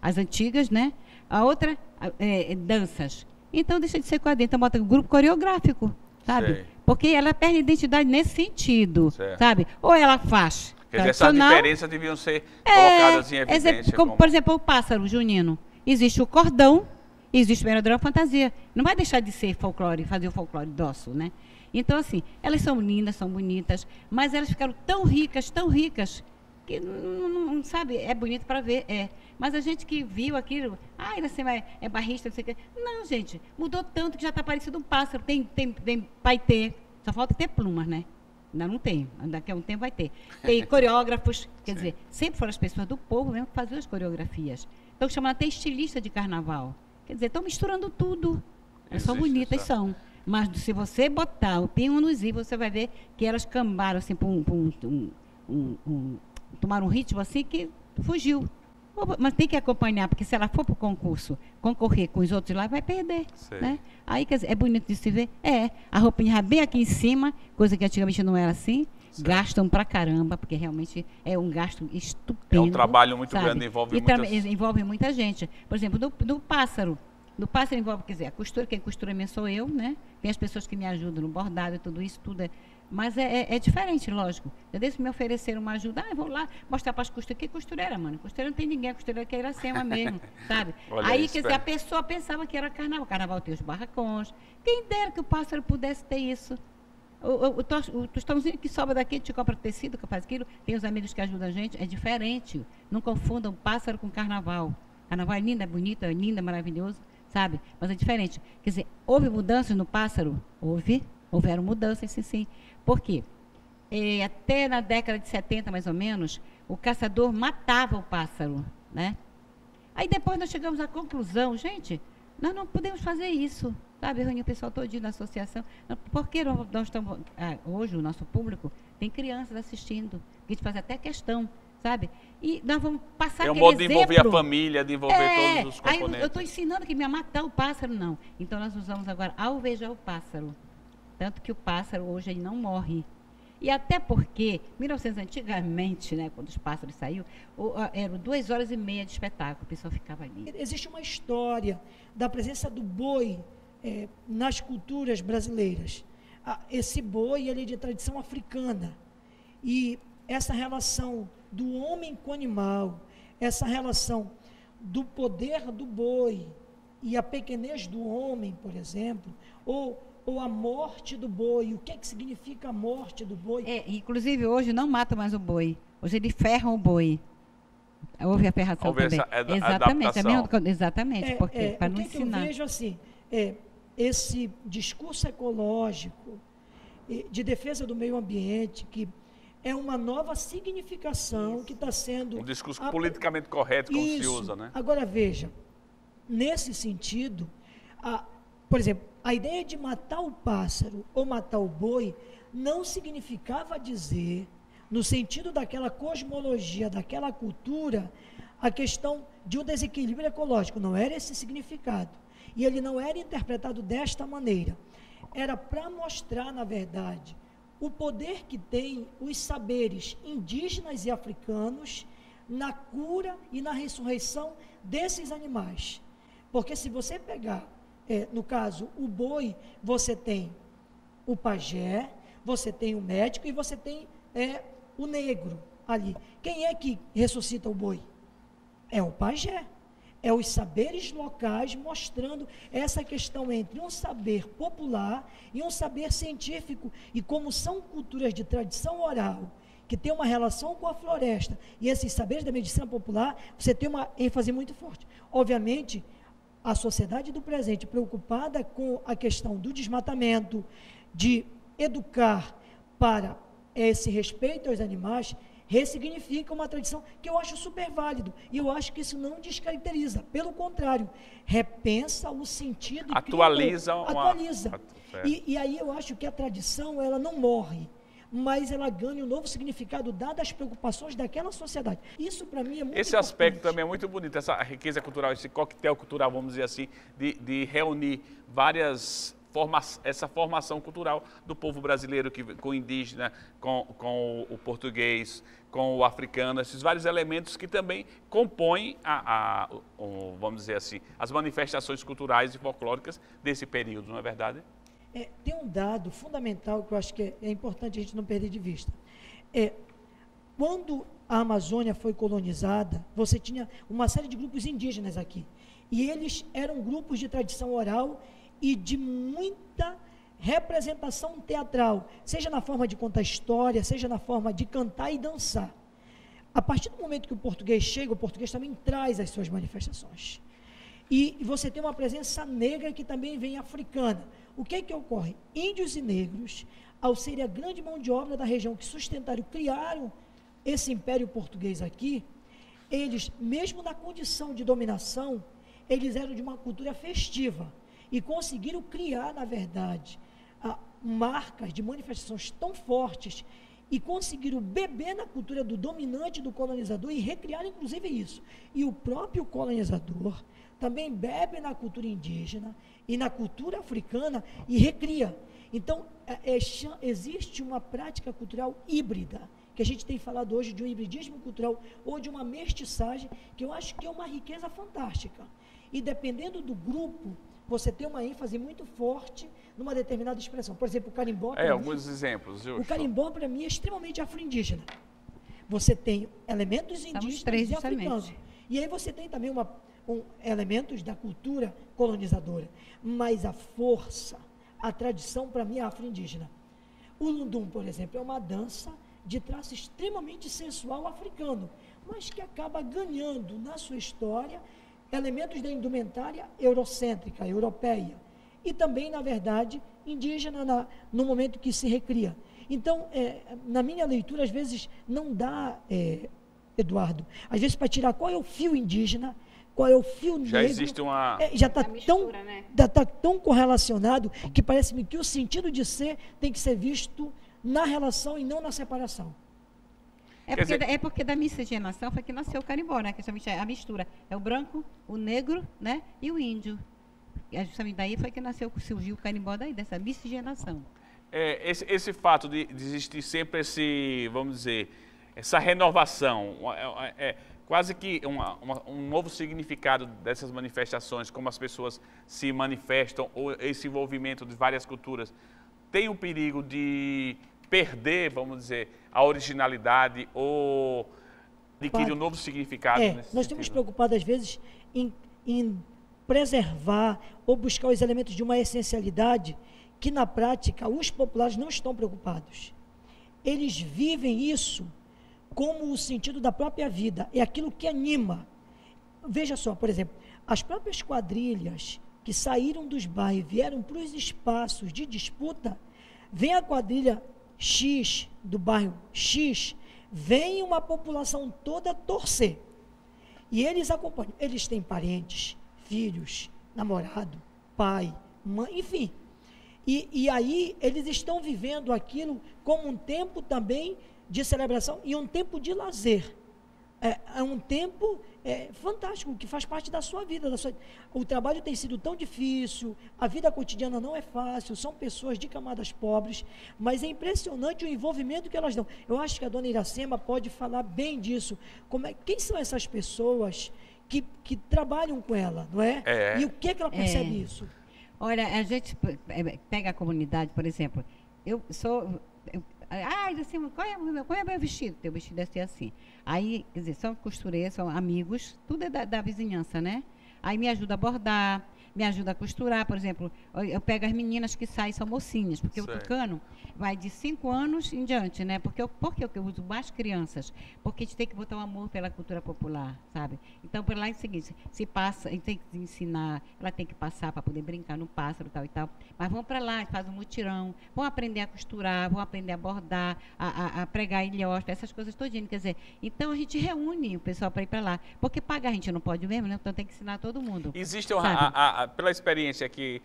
S2: as antigas, né? A outra, é, danças. Então deixa de ser quadrilha, então bota grupo coreográfico, sabe? Sei. Porque ela perde identidade nesse sentido, certo. sabe? Ou ela faz.
S1: Quer dizer, essas diferenças deviam ser é, colocadas em evidência.
S2: Como, como, Por exemplo, o pássaro junino. Existe o cordão existe verdadeira fantasia. Não vai deixar de ser folclore, fazer o folclore dosso, né? Então, assim, elas são lindas, são bonitas, mas elas ficaram tão ricas, tão ricas, que não, não, não sabe, é bonito para ver, é. Mas a gente que viu aquilo, ah, assim, é, é barrista, não sei o quê. Não, gente, mudou tanto que já está parecido um pássaro, tem, tem, tem ter só falta ter plumas, né? Ainda não tem, daqui a um tempo vai ter. Tem coreógrafos, quer Sim. dizer, sempre foram as pessoas do povo mesmo que faziam as coreografias. Estão chamando até estilista de carnaval. Quer dizer, estão misturando tudo. Elas são bonitas, essa... são. Mas se você botar o pinho nos i, você vai ver que elas cambaram assim, um, um, um, um, tomaram um ritmo assim que fugiu. Mas tem que acompanhar, porque se ela for para o concurso concorrer com os outros lá, vai perder. Né? Aí dizer, é bonito de se ver? É. A roupinha bem aqui em cima, coisa que antigamente não era assim. Certo. Gastam pra caramba, porque realmente é um gasto estupendo.
S1: É um trabalho muito sabe? grande, envolve
S2: e
S1: muitas...
S2: envolve muita gente. Por exemplo, do, do pássaro. Do pássaro envolve, quer dizer, a costura, quem costura mesmo sou eu, né? Tem as pessoas que me ajudam no bordado e tudo isso, tudo é mas é, é, é, diferente, lógico. Entendeu? Se me ofereceram uma ajuda, ah, eu vou lá mostrar para as costureiras. Que costureira, mano? Costureira não tem ninguém, a costureira que era Iracema mesmo, sabe? Olha Aí, quer dizer, a pessoa pensava que era carnaval. Carnaval tem os barracões. Quem dera que o pássaro pudesse ter isso. O, o, o, tostãozinho que sobra daqui, te compra tecido, que faz aquilo, tem os amigos que ajudam a gente, é diferente. Não confundam pássaro com carnaval. Carnaval é lindo, é bonito, é lindo, é maravilhoso, sabe? Mas é diferente. Quer dizer, houve mudanças no pássaro? Houve. Houveram mudanças, sim, sim. Por quê? É, até na década de 70, mais ou menos, o caçador matava o pássaro, né? Aí depois nós chegamos à conclusão, gente, nós não podemos fazer isso, sabe? Reunir o pessoal todo dia na associação. Porque nós estamos, ah, hoje o nosso público tem crianças assistindo, que a gente faz até questão, sabe? E nós vamos passar
S1: É um modo de envolver a família, de envolver é, todos os componentes.
S2: Aí eu estou ensinando que me matar o pássaro, não. Então nós usamos agora alvejar o pássaro. Tanto que o pássaro hoje ele não morre. E até porque, 1900 antigamente, né, quando os pássaros saíram, eram duas horas e meia de espetáculo, o pessoal ficava ali.
S3: Existe uma história da presença do boi é, nas culturas brasileiras. Esse boi ele é de tradição africana. E essa relação do homem com o animal, essa relação do poder do boi e a pequenez do homem, por exemplo, ou ou a morte do boi. O que, é que significa a morte do boi?
S2: É, inclusive, hoje não mata mais o boi. Hoje eles ferram o boi. Houve a ferração Houve também. Essa exatamente, é mesmo, exatamente,
S3: é,
S2: porque
S3: é,
S2: para
S3: não
S2: que ensinar.
S3: Que eu vejo assim, é, esse discurso ecológico de defesa do meio ambiente que é uma nova significação Isso. que está sendo
S1: um discurso politicamente correto como Isso. se usa, né?
S3: Agora veja, nesse sentido, a, por exemplo, a ideia de matar o pássaro ou matar o boi não significava dizer, no sentido daquela cosmologia, daquela cultura, a questão de um desequilíbrio ecológico. Não era esse significado. E ele não era interpretado desta maneira. Era para mostrar, na verdade, o poder que tem os saberes indígenas e africanos na cura e na ressurreição desses animais. Porque se você pegar é, no caso, o boi, você tem o pajé, você tem o médico e você tem é, o negro ali. Quem é que ressuscita o boi? É o pajé. É os saberes locais mostrando essa questão entre um saber popular e um saber científico. E como são culturas de tradição oral, que tem uma relação com a floresta, e esses saberes da medicina popular, você tem uma ênfase muito forte. Obviamente, a sociedade do presente preocupada com a questão do desmatamento, de educar para esse respeito aos animais, ressignifica uma tradição que eu acho super válido. E eu acho que isso não descaracteriza. Pelo contrário, repensa o sentido.
S1: Atualiza.
S3: Cria, uma... Atualiza. E, e aí eu acho que a tradição, ela não morre mas ela ganha um novo significado dado às preocupações daquela sociedade. Isso para mim é muito
S1: Esse importante. aspecto também é muito bonito, essa riqueza cultural, esse coquetel cultural, vamos dizer assim, de, de reunir várias formas, essa formação cultural do povo brasileiro, que, com o indígena, com, com o português, com o africano, esses vários elementos que também compõem, a, a, o, vamos dizer assim, as manifestações culturais e folclóricas desse período, não é verdade?
S3: É, tem um dado fundamental que eu acho que é, é, importante a gente não perder de vista. É, quando a Amazônia foi colonizada, você tinha uma série de grupos indígenas aqui. E eles eram grupos de tradição oral e de muita representação teatral, seja na forma de contar história, seja na forma de cantar e dançar. A partir do momento que o português chega, o português também traz as suas manifestações. E você tem uma presença negra que também vem africana. O que é que ocorre? Índios e negros, ao serem a grande mão de obra da região que sustentaram, criaram esse império português aqui, eles, mesmo na condição de dominação, eles eram de uma cultura festiva e conseguiram criar, na verdade, a, marcas de manifestações tão fortes e conseguiram beber na cultura do dominante, do colonizador e recriar inclusive isso. E o próprio colonizador também bebe na cultura indígena e na cultura africana e recria. Então, é, é, existe uma prática cultural híbrida, que a gente tem falado hoje de um hibridismo cultural ou de uma mestiçagem, que eu acho que é uma riqueza fantástica. E dependendo do grupo, você tem uma ênfase muito forte numa determinada expressão. Por exemplo, o carimbó.
S1: É, alguns mim, exemplos.
S3: O carimbó, para mim, é extremamente afro-indígena. Você tem elementos indígenas e africanos. E aí você tem também uma, um, elementos da cultura colonizadora. Mas a força, a tradição, para mim, é afro-indígena. O lundum, por exemplo, é uma dança de traço extremamente sensual africano, mas que acaba ganhando na sua história elementos da indumentária eurocêntrica, europeia e também, na verdade, indígena na, no momento que se recria. Então, é, na minha leitura, às vezes não dá, é, Eduardo, às vezes para tirar qual é o fio indígena, qual é o fio negro.
S1: Já existe uma.
S3: É, já está tão, né? tá tão correlacionado que parece-me que o sentido de ser tem que ser visto na relação e não na separação.
S2: É porque, dizer... é porque da miscigenação foi que nasceu o carimbó, né? Que é a mistura. É o branco, o negro, né? E o índio. É justamente daí foi que nasceu, surgiu o carimbó daí, dessa miscigenação.
S1: É, esse, esse fato de, de, existir sempre esse, vamos dizer, essa renovação, é, é, é quase que uma, uma, um novo significado dessas manifestações, como as pessoas se manifestam, ou esse envolvimento de várias culturas, tem o perigo de perder, vamos dizer, a originalidade ou adquirir um novo significado.
S3: É, nós sentido. estamos preocupados, às vezes, em, em preservar ou buscar os elementos de uma essencialidade que na prática os populares não estão preocupados. Eles vivem isso como o sentido da própria vida, é aquilo que anima. Veja só, por exemplo, as próprias quadrilhas que saíram dos bairros e vieram para os espaços de disputa, vem a quadrilha X do bairro X, vem uma população toda torcer. E eles acompanham. Eles têm parentes, filhos, namorado, pai, mãe, enfim. E, e aí eles estão vivendo aquilo como um tempo também de celebração e um tempo de lazer. É, é um tempo é, fantástico, que faz parte da sua vida. Da sua... O trabalho tem sido tão difícil, a vida cotidiana não é fácil, são pessoas de camadas pobres, mas é impressionante o envolvimento que elas dão. Eu acho que a dona Iracema pode falar bem disso. Como é, quem são essas pessoas que, que trabalham com ela, não é? é. E o que, é que ela percebe é. isso?
S2: Olha, a gente é, pega a comunidade, por exemplo, eu sou. Eu, ah, assim, qual é, qual é meu vestido? Teu vestido deve ser assim. Aí, quer dizer, são costureiras, são amigos, tudo é da, da vizinhança, né? Aí me ajuda a bordar, me ajuda a costurar, por exemplo, eu pego as meninas que saem, são mocinhas, porque Sei. o tucano vai de 5 anos em diante, né? Porque eu, por que eu uso mais crianças? Porque a gente tem que botar o um amor pela cultura popular, sabe? Então, por lá é o seguinte, se passa, a gente tem que ensinar, ela tem que passar para poder brincar no pássaro tal e tal, mas vão para lá, faz um mutirão, vão aprender a costurar, vão aprender a bordar, a, a, a pregar ilhosta, essas coisas todinhas, quer dizer, então a gente reúne o pessoal para ir para lá, porque pagar a gente não pode mesmo, né? Então tem que ensinar todo mundo.
S1: Existe uma, a, pela experiência que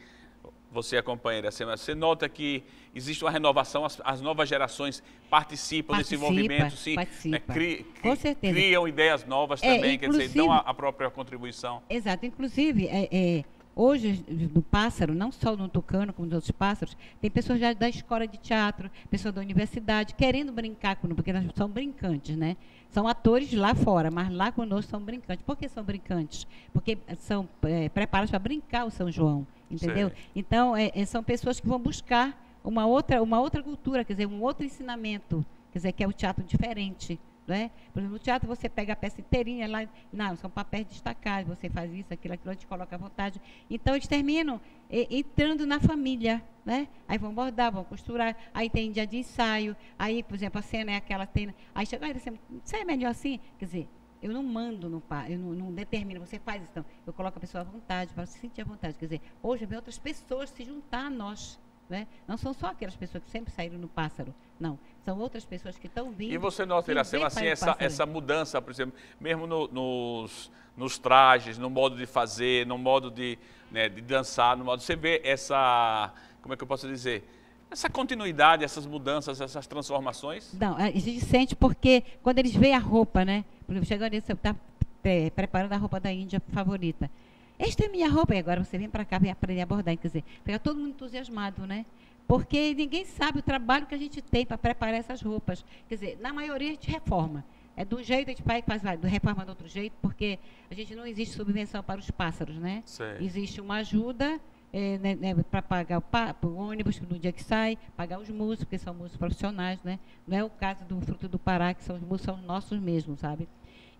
S1: você acompanha da semana, você nota que existe uma renovação, as, as novas gerações participam Participa, desse movimento, se
S2: né, cri, Com certeza.
S1: criam ideias novas é, também, quer dizer, dão a, a, própria contribuição.
S2: Exato, inclusive, é, é, hoje no pássaro, não só no tucano, como nos outros pássaros, tem pessoas já da escola de teatro, pessoas da universidade, querendo brincar com porque nós somos brincantes, né? São atores lá fora, mas lá conosco são brincantes. Por que são brincantes? Porque são é, preparados para brincar o São João, entendeu? Então, é, é, são pessoas que vão buscar uma outra, uma outra cultura, quer dizer, um outro ensinamento, quer dizer, que é o teatro diferente, Né? Por exemplo, no teatro você pega a peça inteirinha lá, não, são papéis destacados, você faz isso, aquilo, aquilo, a gente coloca à vontade. Então eles terminam e, entrando na família, né? Aí vão bordar, vão costurar, aí tem dia de ensaio, aí, por exemplo, a cena é aquela cena, aí chega, aí você, sai melhor assim? Quer dizer, eu não mando, no, eu não, não, determino, você faz isso. Então, eu coloco a pessoa à vontade, para se sentir à vontade. Quer dizer, hoje vem outras pessoas se juntar a nós. Né? Não são só aquelas pessoas que sempre saíram no pássaro, não. São outras pessoas que estão vindo.
S1: E você nota, Iracema, assim, essa, essa mudança, por exemplo, mesmo no, nos, nos trajes, no modo de fazer, no modo de, né, de dançar, no modo. Você vê essa. Como é que eu posso dizer? Essa continuidade, essas mudanças, essas transformações?
S2: Não, a gente sente porque quando eles veem a roupa, né? Chegando você está é, preparando a roupa da Índia favorita. Esta é minha roupa, e agora você vem para cá, vem aprender a bordar. Quer dizer, fica todo mundo entusiasmado, né? Porque ninguém sabe o trabalho que a gente tem para preparar essas roupas. Quer dizer, na maioria a gente reforma. É do jeito, a gente faz, faz vai, reforma do outro jeito, porque a gente não existe subvenção para os pássaros, né?
S1: Sei.
S2: Existe uma ajuda é, né, né, para pagar o, o, ônibus no dia que sai, pagar os músicos, que são músicos profissionais, né? Não é o caso do Fruto do Pará, que são os músicos são nossos mesmos, sabe?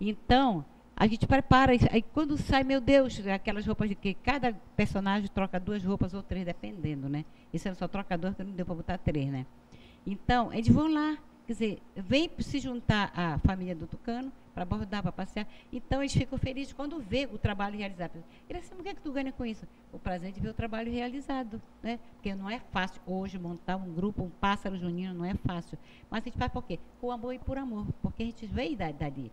S2: Então, a gente prepara, aí quando sai, meu Deus, aquelas roupas de que cada personagem troca duas roupas ou três, dependendo, né? Isso é só troca duas, que não deu para botar três, né? Então, eles vão lá, quer dizer, vem se juntar a família do Tucano para bordar, para passear. Então, eles ficam felizes quando vê o trabalho realizado. Ele assim, o que é que tu ganha com isso? O prazer de ver o trabalho realizado, né? Porque não é fácil hoje montar um grupo, um pássaro junino, não é fácil. Mas a gente faz por quê? Por amor e por amor, porque a gente veio dali.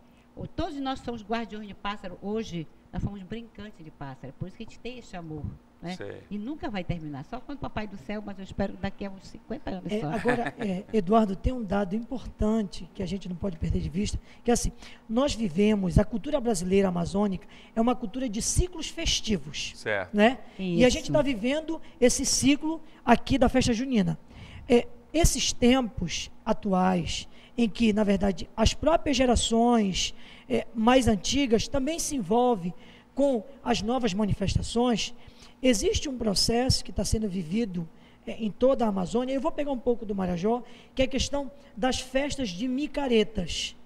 S2: Todos nós somos guardiões de pássaro. Hoje, nós fomos brincantes de pássaro. Por isso que a gente tem esse amor. Né? E nunca vai terminar. Só quando o Papai do Céu, mas eu espero daqui a uns 50 anos
S3: é,
S2: só.
S3: Agora, é, Eduardo, tem um dado importante que a gente não pode perder de vista, que é assim, nós vivemos, a cultura brasileira amazônica é uma cultura de ciclos festivos.
S1: Certo.
S3: Né? E a gente está vivendo esse ciclo aqui da festa junina. É, esses tempos atuais, em que, na verdade, as próprias gerações é, mais antigas também se envolvem com as novas manifestações, existe um processo que está sendo vivido é, em toda a Amazônia. Eu vou pegar um pouco do Marajó, que é a questão das festas de micaretas,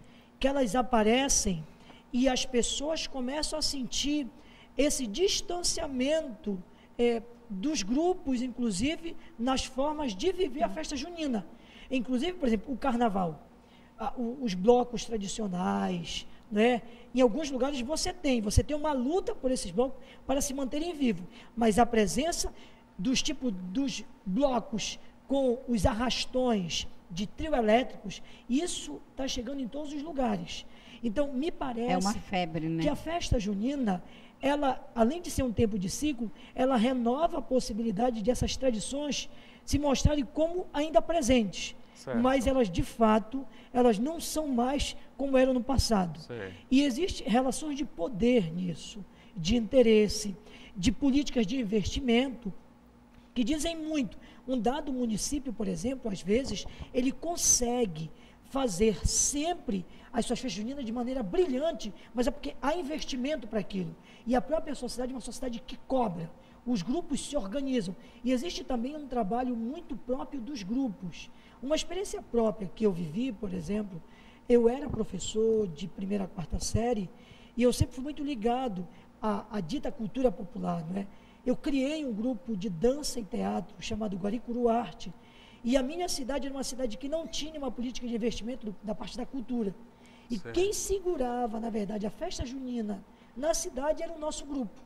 S3: que elas aparecem e as pessoas começam a sentir esse distanciamento é, dos grupos, inclusive nas formas de viver a festa junina. Inclusive, por exemplo, o carnaval os blocos tradicionais, né? Em alguns lugares você tem, você tem uma luta por esses blocos para se manterem vivos, mas a presença dos tipos dos blocos com os arrastões de trio elétricos, isso está chegando em todos os lugares. Então, me parece
S2: é uma febre, né?
S3: que a festa junina, ela, além de ser um tempo de ciclo, ela renova a possibilidade de essas tradições se mostrarem como ainda presentes. Certo. mas elas de fato elas não são mais como eram no passado. E existem relações de poder nisso, de interesse, de políticas de investimento que dizem muito. Um dado município, por exemplo, às vezes, ele consegue fazer sempre as suas festas juninas de maneira brilhante, mas é porque há investimento para aquilo. E a própria sociedade é uma sociedade que cobra. Os grupos se organizam. E existe também um trabalho muito próprio dos grupos. Uma experiência própria que eu vivi, por exemplo, eu era professor de primeira a quarta série e eu sempre fui muito ligado à, à dita cultura popular. Né? Eu criei um grupo de dança e teatro chamado Guaricuru Arte. E a minha cidade era uma cidade que não tinha uma política de investimento do, da parte da cultura. E certo. quem segurava, na verdade, a festa junina na cidade era o nosso grupo,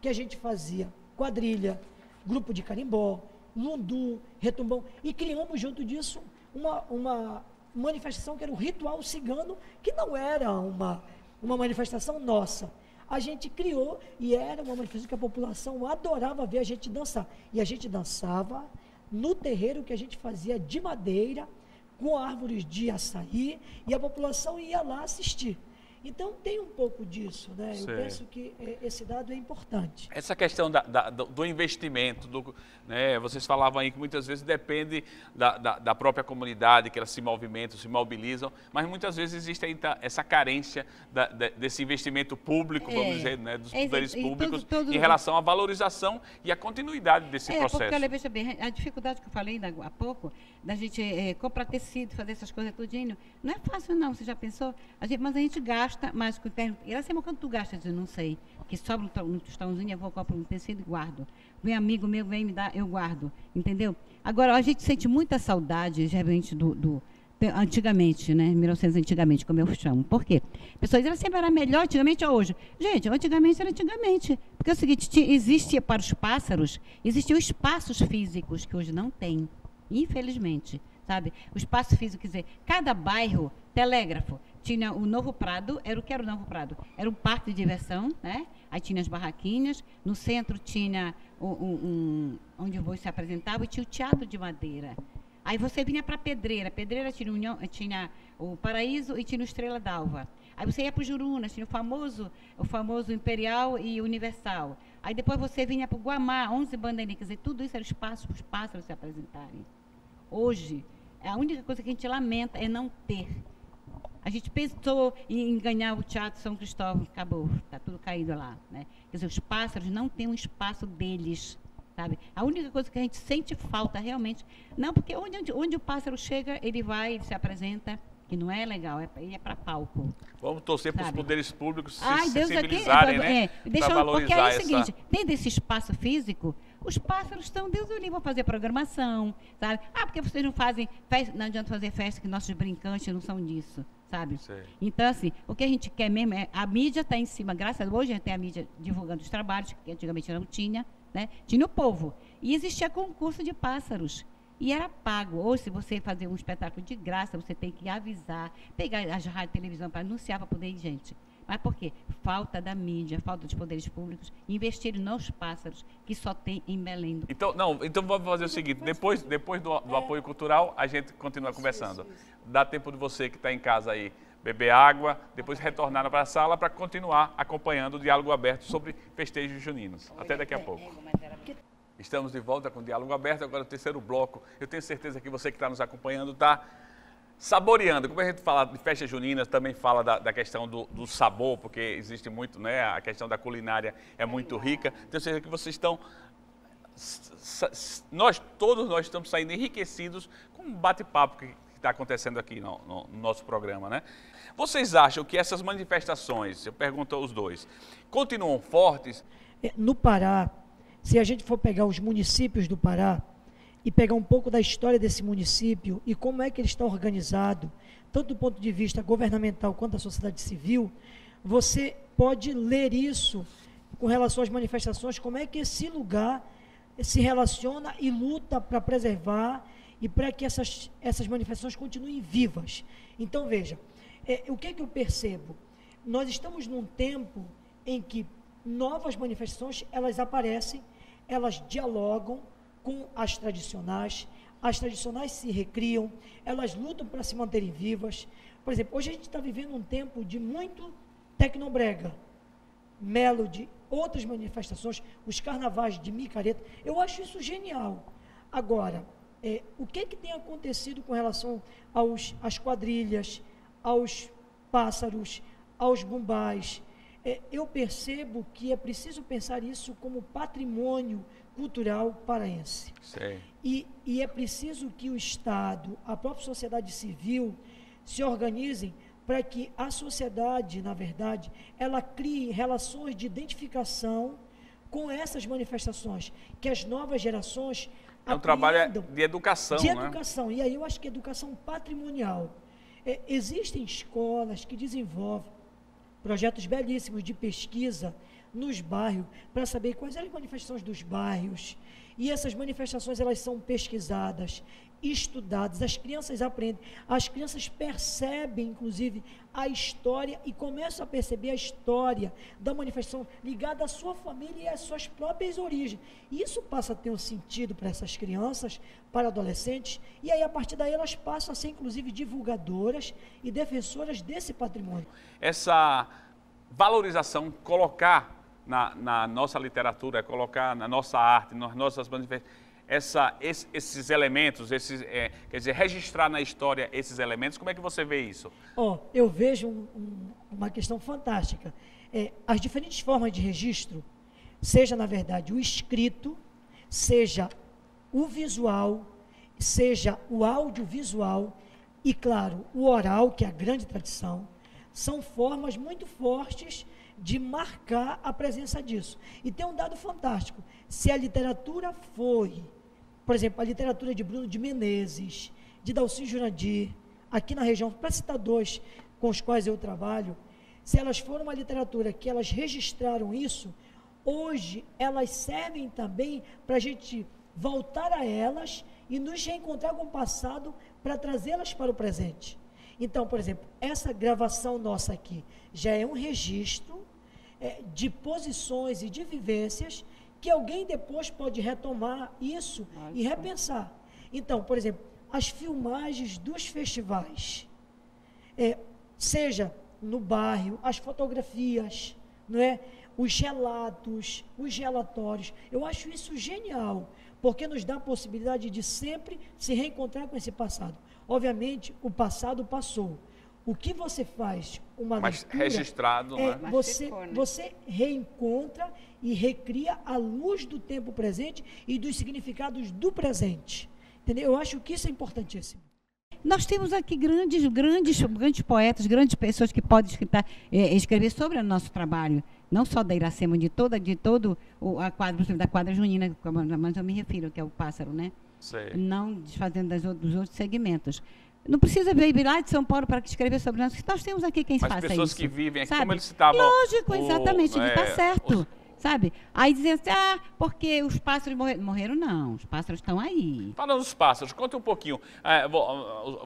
S3: que a gente fazia quadrilha, grupo de carimbó, lundu, retumbão, e criamos junto disso uma, uma manifestação que era o ritual cigano, que não era uma, uma manifestação nossa. A gente criou e era uma manifestação que a população adorava ver a gente dançar. E a gente dançava no terreiro que a gente fazia de madeira, com árvores de açaí, e a população ia lá assistir. Então tem um pouco disso, né? Eu
S1: Sei.
S3: penso que é, esse dado é importante.
S1: Essa questão da- da- do, investimento, do, né, vocês falavam aí que muitas vezes depende da, da- da própria comunidade, que elas se movimentam, se mobilizam, mas muitas vezes existe ainda essa carência da- da- desse investimento público, vamos
S2: É.
S1: dizer, né, dos
S2: É,
S1: poderes
S2: e todo-
S1: públicos
S2: todo-
S1: em relação à valorização e à continuidade desse
S2: é,
S1: processo.
S2: porque olha, veja bem, a dificuldade que eu falei ainda há pouco, da gente eh, comprar tecido, fazer essas coisas tudinho, não é fácil não, você já pensou? A gente, mas a gente gasta, mas com termo, e assim, quanto tu gasta? Eu não sei, que sobra um, to- tostãozinho, eu vou comprar um tecido e guardo. Vem amigo meu, vem me dar, eu guardo, entendeu? Agora, a gente sente muita saudade, geralmente, do, do te- antigamente, né? 1900 antigamente, como eu chamo. Por quê? Pessoas dizem assim, era melhor antigamente ou hoje? Gente, antigamente era antigamente. Porque é o seguinte, ti- existia para os pássaros, existiam espaços físicos que hoje não tem, infelizmente, sabe? O espaço físico, quer dizer, cada bairro, telégrafo, tinha o Novo Prado, era o que era o Novo Prado? Era um parque de diversão, né? Aí tinha as barraquinhas, no centro tinha o- um, um- onde o boi se apresentava e tinha o teatro de madeira. Aí você vinha para Pedreira. Pedreira tinha, União, tinha o Paraíso e tinha o Estrela d'Alva. Aí você ia para o Jurunas, tinha o famoso, o famoso Imperial e Universal. Aí depois você vinha para o Guamá, 11 bandeirinhas. Dizer, tudo isso era espaço para os pássaros se apresentarem. Hoje, a única coisa que a gente lamenta é não ter. A gente pensou em ganhar o Teatro São Cristóvão, acabou, está tudo caído lá. Né? Quer dizer, os pássaros não têm um espaço deles, sabe? A única coisa que a gente sente falta realmente, não, porque onde, onde, o pássaro chega, ele vai, ele se apresenta, que não é legal, é, ele é para palco.
S1: Vamos torcer para os poderes públicos se
S2: Ai, Deus aqui,
S1: sensibilizarem, né?
S2: é, deixa eu, porque aí é o
S1: essa...
S2: seguinte, dentro desse espaço físico, os pássaros estão, Deus o livre, vão fazer programação, sabe? Ah, porque vocês não fazem festa, não adianta fazer festa que nossos brincantes não são disso, sabe?
S1: Sei.
S2: Então, assim, o que a gente quer mesmo é, a mídia está em cima, graças a Deus, hoje a gente tem a mídia divulgando os trabalhos, que antigamente não tinha, né? Tinha o povo. E existia concurso de pássaros. E era pago. Ou se você fazer um espetáculo de graça, você tem que avisar, pegar as rádio e televisão para anunciar para poder ir gente. Mas por quê? Falta da mídia, falta dos poderes públicos, investir nos pássaros, que só tem em Belém. do
S1: Então, não, então vamos fazer o seguinte, depois, depois do, do apoio cultural, a gente continua conversando. Dá tempo de você que está em casa aí beber água, depois retornar para a sala para continuar acompanhando o diálogo aberto sobre festejos juninos. Até daqui a pouco. Estamos de volta com o Diálogo Aberto, agora o terceiro bloco. Eu tenho certeza que você que está nos acompanhando está saboreando. Como a gente fala de festa junina, também fala da, da questão do, do sabor, porque existe muito, né? A questão da culinária é muito rica. Tenho certeza que vocês estão nós todos nós estamos saindo enriquecidos com um bate-papo que está acontecendo aqui no, no- no nosso programa, né? Vocês acham que essas manifestações, eu pergunto aos dois, continuam fortes?
S3: É, No Pará, se a gente for pegar os municípios do Pará e pegar um pouco da história desse município e como é que ele está organizado, tanto do ponto de vista governamental quanto da sociedade civil, você pode ler isso com relação às manifestações, como é que esse lugar se relaciona e luta para preservar e para que essas, essas manifestações continuem vivas. Então, veja, é, o que, é que eu percebo? Nós estamos num tempo em que novas manifestações, elas aparecem, elas dialogam com as tradicionais, as tradicionais se recriam, elas lutam para se manterem vivas. Por exemplo, hoje a gente está vivendo um tempo de muito tecnobrega, melody, outras manifestações, os carnavais de micareta. Eu acho isso genial. Agora, é, o que, que tem acontecido com relação aos, às quadrilhas, aos pássaros, aos bumbais? É, eu percebo que é preciso pensar isso como patrimônio cultural paraense.
S1: Sei.
S3: E, e é preciso que o Estado, a própria sociedade civil, se organizem para que a sociedade, na verdade, ela crie relações de identificação com essas manifestações, que as novas gerações
S1: É um trabalho
S3: apreendam
S1: de educação,
S3: de
S1: né?
S3: educação. E aí eu acho que educação patrimonial. É, existem escolas que desenvolvem projetos belíssimos de pesquisa nos bairros para saber quais eram as manifestações dos bairros. E essas manifestações elas são pesquisadas, estudadas, as crianças aprendem, as crianças percebem, inclusive, a história e começam a perceber a história da manifestação ligada à sua família e às suas próprias origens. Isso passa a ter um sentido para essas crianças, para adolescentes, e aí a partir daí elas passam a ser, inclusive, divulgadoras e defensoras desse patrimônio.
S1: Essa valorização, colocar na, na nossa literatura, colocar na nossa arte, nas nossas manifestações, essa, esses elementos, esses, é, quer dizer, registrar na história esses elementos, como é que você vê isso?
S3: Oh, eu vejo um, um, uma questão fantástica. É, as diferentes formas de registro, seja na verdade o escrito, seja o visual, seja o audiovisual e, claro, o oral, que é a grande tradição, são formas muito fortes de marcar a presença disso. E tem um dado fantástico: se a literatura foi, por exemplo, a literatura de Bruno de Menezes, de Dalcin Jurandir, aqui na região, para citar dois com os quais eu trabalho, se elas foram uma literatura que elas registraram isso, hoje elas servem também para a gente voltar a elas e nos reencontrar com o passado para trazê-las para o presente. Então, por exemplo, essa gravação nossa aqui já é um registro é, de posições e de vivências que alguém depois pode retomar isso Nossa. e repensar. Então, por exemplo, as filmagens dos festivais, é, seja no bairro, as fotografias, não é? os relatos, os relatórios. Eu acho isso genial, porque nos dá a possibilidade de sempre se reencontrar com esse passado. Obviamente, o passado passou. O que você faz, uma
S1: Mas leitura, registrado,
S3: é, né? você, né? você reencontra e recria a luz do tempo presente e dos significados do presente. Entendeu? Eu acho que isso é importantíssimo.
S2: Nós temos aqui grandes, grandes, grandes poetas, grandes pessoas que podem escrever, é, escrever sobre o nosso trabalho, não só da Iracema, de toda, de todo o, a quadra, da quadra junina, mas eu me refiro que é o pássaro, né?
S1: Sei.
S2: Não desfazendo das, dos outros segmentos. Não precisa vir lá de São Paulo para escrever sobre nós. Nós temos aqui quem faça isso.
S1: As pessoas que vivem aqui, sabe? como eles citavam...
S2: Lógico, exatamente, ele está é, certo. Os, sabe? Aí dizem assim, ah, porque os pássaros morreram. Morreram não, os pássaros estão aí.
S1: Falando dos pássaros, conta um pouquinho. É,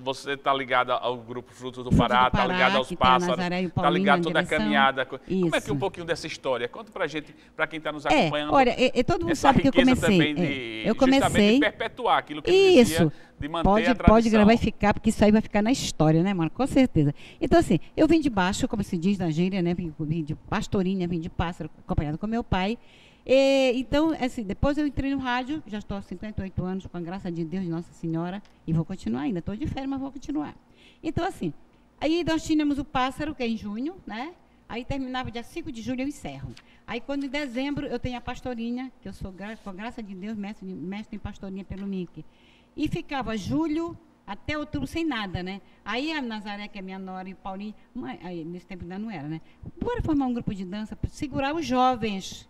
S1: você está ligado ao grupo Frutos do Pará, está ligado aos tá pássaros, está ligado toda a caminhada. Isso. Como é que um pouquinho dessa história? Conta para gente, para quem está nos é, acompanhando.
S2: É, olha, e, todo mundo sabe que eu comecei.
S1: De,
S2: é, eu comecei.
S1: De perpetuar aquilo que
S2: Isso.
S1: Dizia, de manter
S2: pode,
S1: a tradição.
S2: Pode gravar e ficar, porque isso aí vai ficar na história, né, mano? Com certeza. Então, assim, eu vim de baixo, como se diz na gíria, né? Vim, de pastorinha, vim de pássaro, acompanhado com meu pai. E, então, assim, depois eu entrei no rádio, já estou há 58 anos, com a graça de Deus Nossa Senhora, e vou continuar ainda. Estou de férias, mas vou continuar. Então, assim, aí nós tínhamos o Pássaro, que é em junho, né? Aí terminava dia 5 de julho, eu encerro. Aí, quando em dezembro, eu tenho a pastorinha, que eu sou, com a graça de Deus, mestre, mestre em pastorinha pelo MIC. E ficava julho até outubro sem nada, né? Aí a Nazaré, que é minha nora, e o Paulinho, mãe, aí, nesse tempo ainda não era, né? Bora formar um grupo de dança para segurar os jovens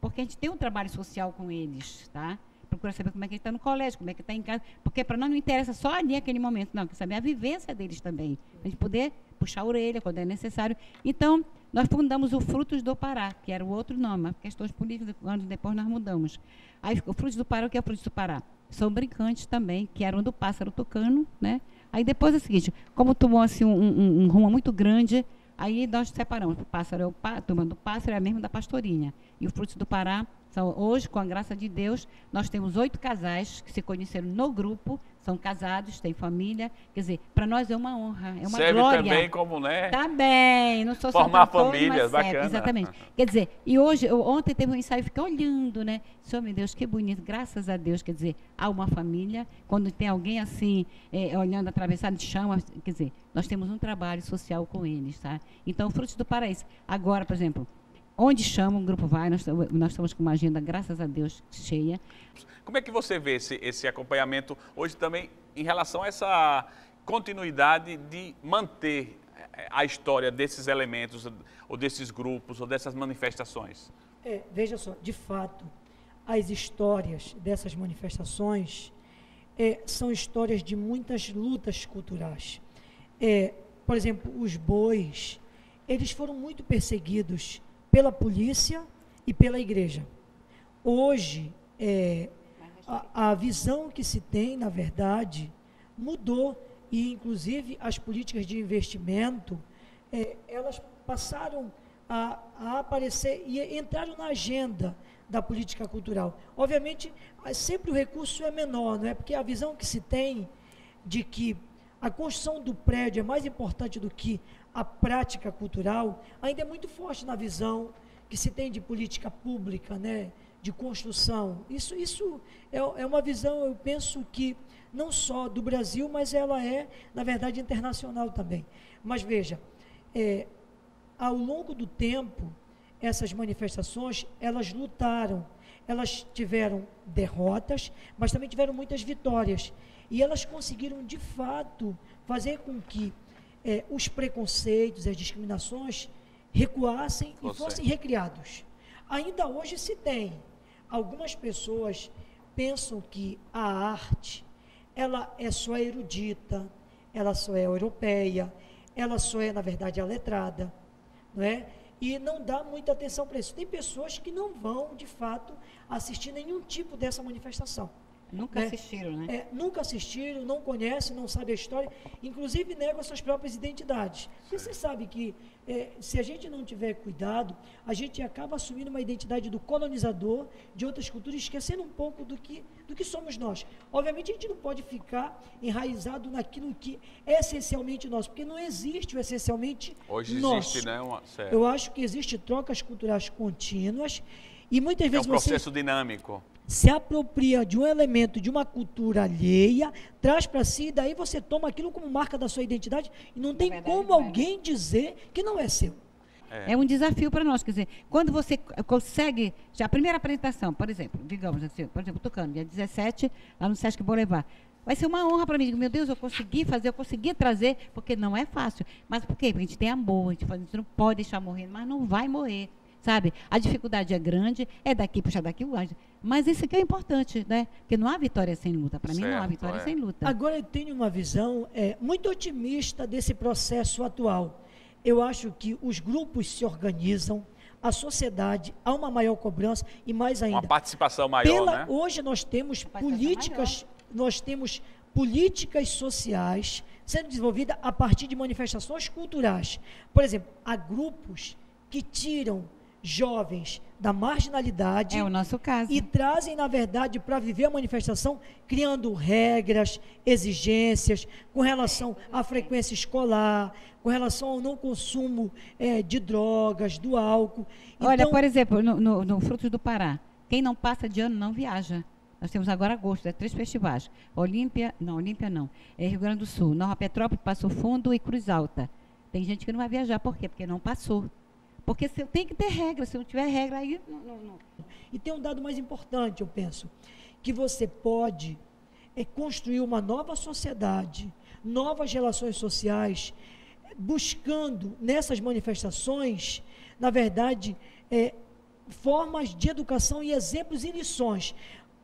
S2: porque a gente tem um trabalho social com eles, tá? Procura saber como é que ele está no colégio, como é que está em casa, porque para nós não interessa só ali aquele momento, não, quer saber a vivência deles também, para a gente poder puxar a orelha quando é necessário. Então, nós fundamos o Frutos do Pará, que era o outro nome, questões políticas, anos depois nós mudamos. Aí ficou Frutos do Pará, o que é o Frutos do Pará? São brincantes também, que eram do pássaro tocando, né? Aí depois é o seguinte, como tomou assim um, um, um rumo muito grande, Aí nós separamos. O pássaro é o pá, turma do pássaro é a mesma da pastorinha. E o Frutos do Pará são, hoje, com a graça de Deus, nós temos oito casais que se conheceram no grupo, são casados, têm família. Quer dizer, para nós é uma honra, é uma
S1: serve
S2: glória.
S1: também como, né?
S2: Também, não sou
S1: Formar
S2: só
S1: famílias, bacana. Serve,
S2: exatamente. Quer dizer, e hoje, ontem teve um ensaio, fiquei olhando, né? Senhor, meu Deus, que bonito, graças a Deus. Quer dizer, há uma família, quando tem alguém assim, é, olhando atravessado de chama, quer dizer, nós temos um trabalho social com eles, tá? Então, Frutos do Paraíso. Agora, por exemplo, Onde chama, o grupo vai, nós, nós estamos com uma agenda, graças a Deus, cheia.
S1: Como é que você vê esse, esse acompanhamento hoje também em relação a essa continuidade de manter eh, a história desses elementos, ou desses grupos, ou dessas manifestações?
S3: É, veja só, de fato, as histórias dessas manifestações é, são histórias de muitas lutas culturais. É, por exemplo, os bois, eles foram muito perseguidos pela polícia e pela igreja. Hoje, é, a, a visão que se tem, na verdade, mudou e, inclusive, as políticas de investimento, é, elas passaram a, a, aparecer e entraram na agenda da política cultural. Obviamente, sempre o recurso é menor, não é? Porque a visão que se tem de que a construção do prédio é mais importante do que a prática cultural, ainda é muito forte na visão que se tem de política pública, né? de construção. Isso, isso é, é uma visão, eu penso que não só do Brasil, mas ela é, na verdade, internacional também. Mas veja, é, ao longo do tempo, essas manifestações, elas lutaram, elas tiveram derrotas, mas também tiveram muitas vitórias. E elas conseguiram, de fato, fazer com que é, os preconceitos, as discriminações recuassem Você. e fossem recriados. Ainda hoje se tem. Algumas pessoas pensam que a arte, ela é só erudita, ela só é europeia, ela só é, na verdade, a letrada, não é? E não dá muita atenção para isso. Tem pessoas que não vão, de fato, assistir nenhum tipo dessa manifestação.
S2: Nunca né? assistiram, né?
S3: É, nunca assistiram, não conhecem, não sabem a história, inclusive negam suas próprias identidades. E você sabe que é, se a gente não tiver cuidado, a gente acaba assumindo uma identidade do colonizador de outras culturas, esquecendo um pouco do que, do que somos nós. Obviamente a gente não pode ficar enraizado naquilo que é essencialmente nosso, porque não existe o essencialmente
S1: Hoje
S3: nosso.
S1: existe, né? Uma,
S3: Eu acho que existe trocas culturais contínuas e muitas vezes
S1: é um processo
S3: você...
S1: dinâmico
S3: se apropria de um elemento, de uma cultura alheia, traz para si, e daí você toma aquilo como marca da sua identidade e não tem verdade, como alguém dizer que não é seu.
S2: É, é um desafio para nós, quer dizer, quando você consegue, já a primeira apresentação, por exemplo, digamos assim, por exemplo, tocando dia 17, lá no Sesc Boulevard, vai ser uma honra para mim. Meu Deus, eu consegui fazer, eu consegui trazer, porque não é fácil. Mas por quê? Porque a gente tem amor, a gente, a gente não pode deixar morrer, mas não vai morrer sabe? A dificuldade é grande, é daqui, puxa daqui, mas isso aqui é importante, né? Porque não há vitória sem luta. Para mim, não há vitória é. sem luta.
S3: Agora, eu tenho uma visão é, muito otimista desse processo atual. Eu acho que os grupos se organizam, a sociedade, há uma maior cobrança e mais ainda. Uma
S1: participação maior,
S3: pela,
S1: né?
S3: Hoje nós temos políticas, maior. nós temos políticas sociais sendo desenvolvidas a partir de manifestações culturais. Por exemplo, há grupos que tiram jovens da marginalidade.
S2: É o nosso caso.
S3: E trazem, na verdade, para viver a manifestação, criando regras, exigências com relação à frequência escolar, com relação ao não consumo é, de drogas, do álcool.
S2: Olha, então, por exemplo, no, no, no Frutos do Pará, quem não passa de ano não viaja. Nós temos agora agosto, é três festivais. Olímpia, não, Olímpia não. É Rio Grande do Sul, Nova Petrópolis, Passo Fundo e Cruz Alta. Tem gente que não vai viajar, por quê? Porque não passou. Porque tem que ter regra, se não tiver regra, aí não, não, não.
S3: E tem um dado mais importante, eu penso, que você pode é, construir uma nova sociedade, novas relações sociais, buscando nessas manifestações, na verdade, é, formas de educação e exemplos e lições.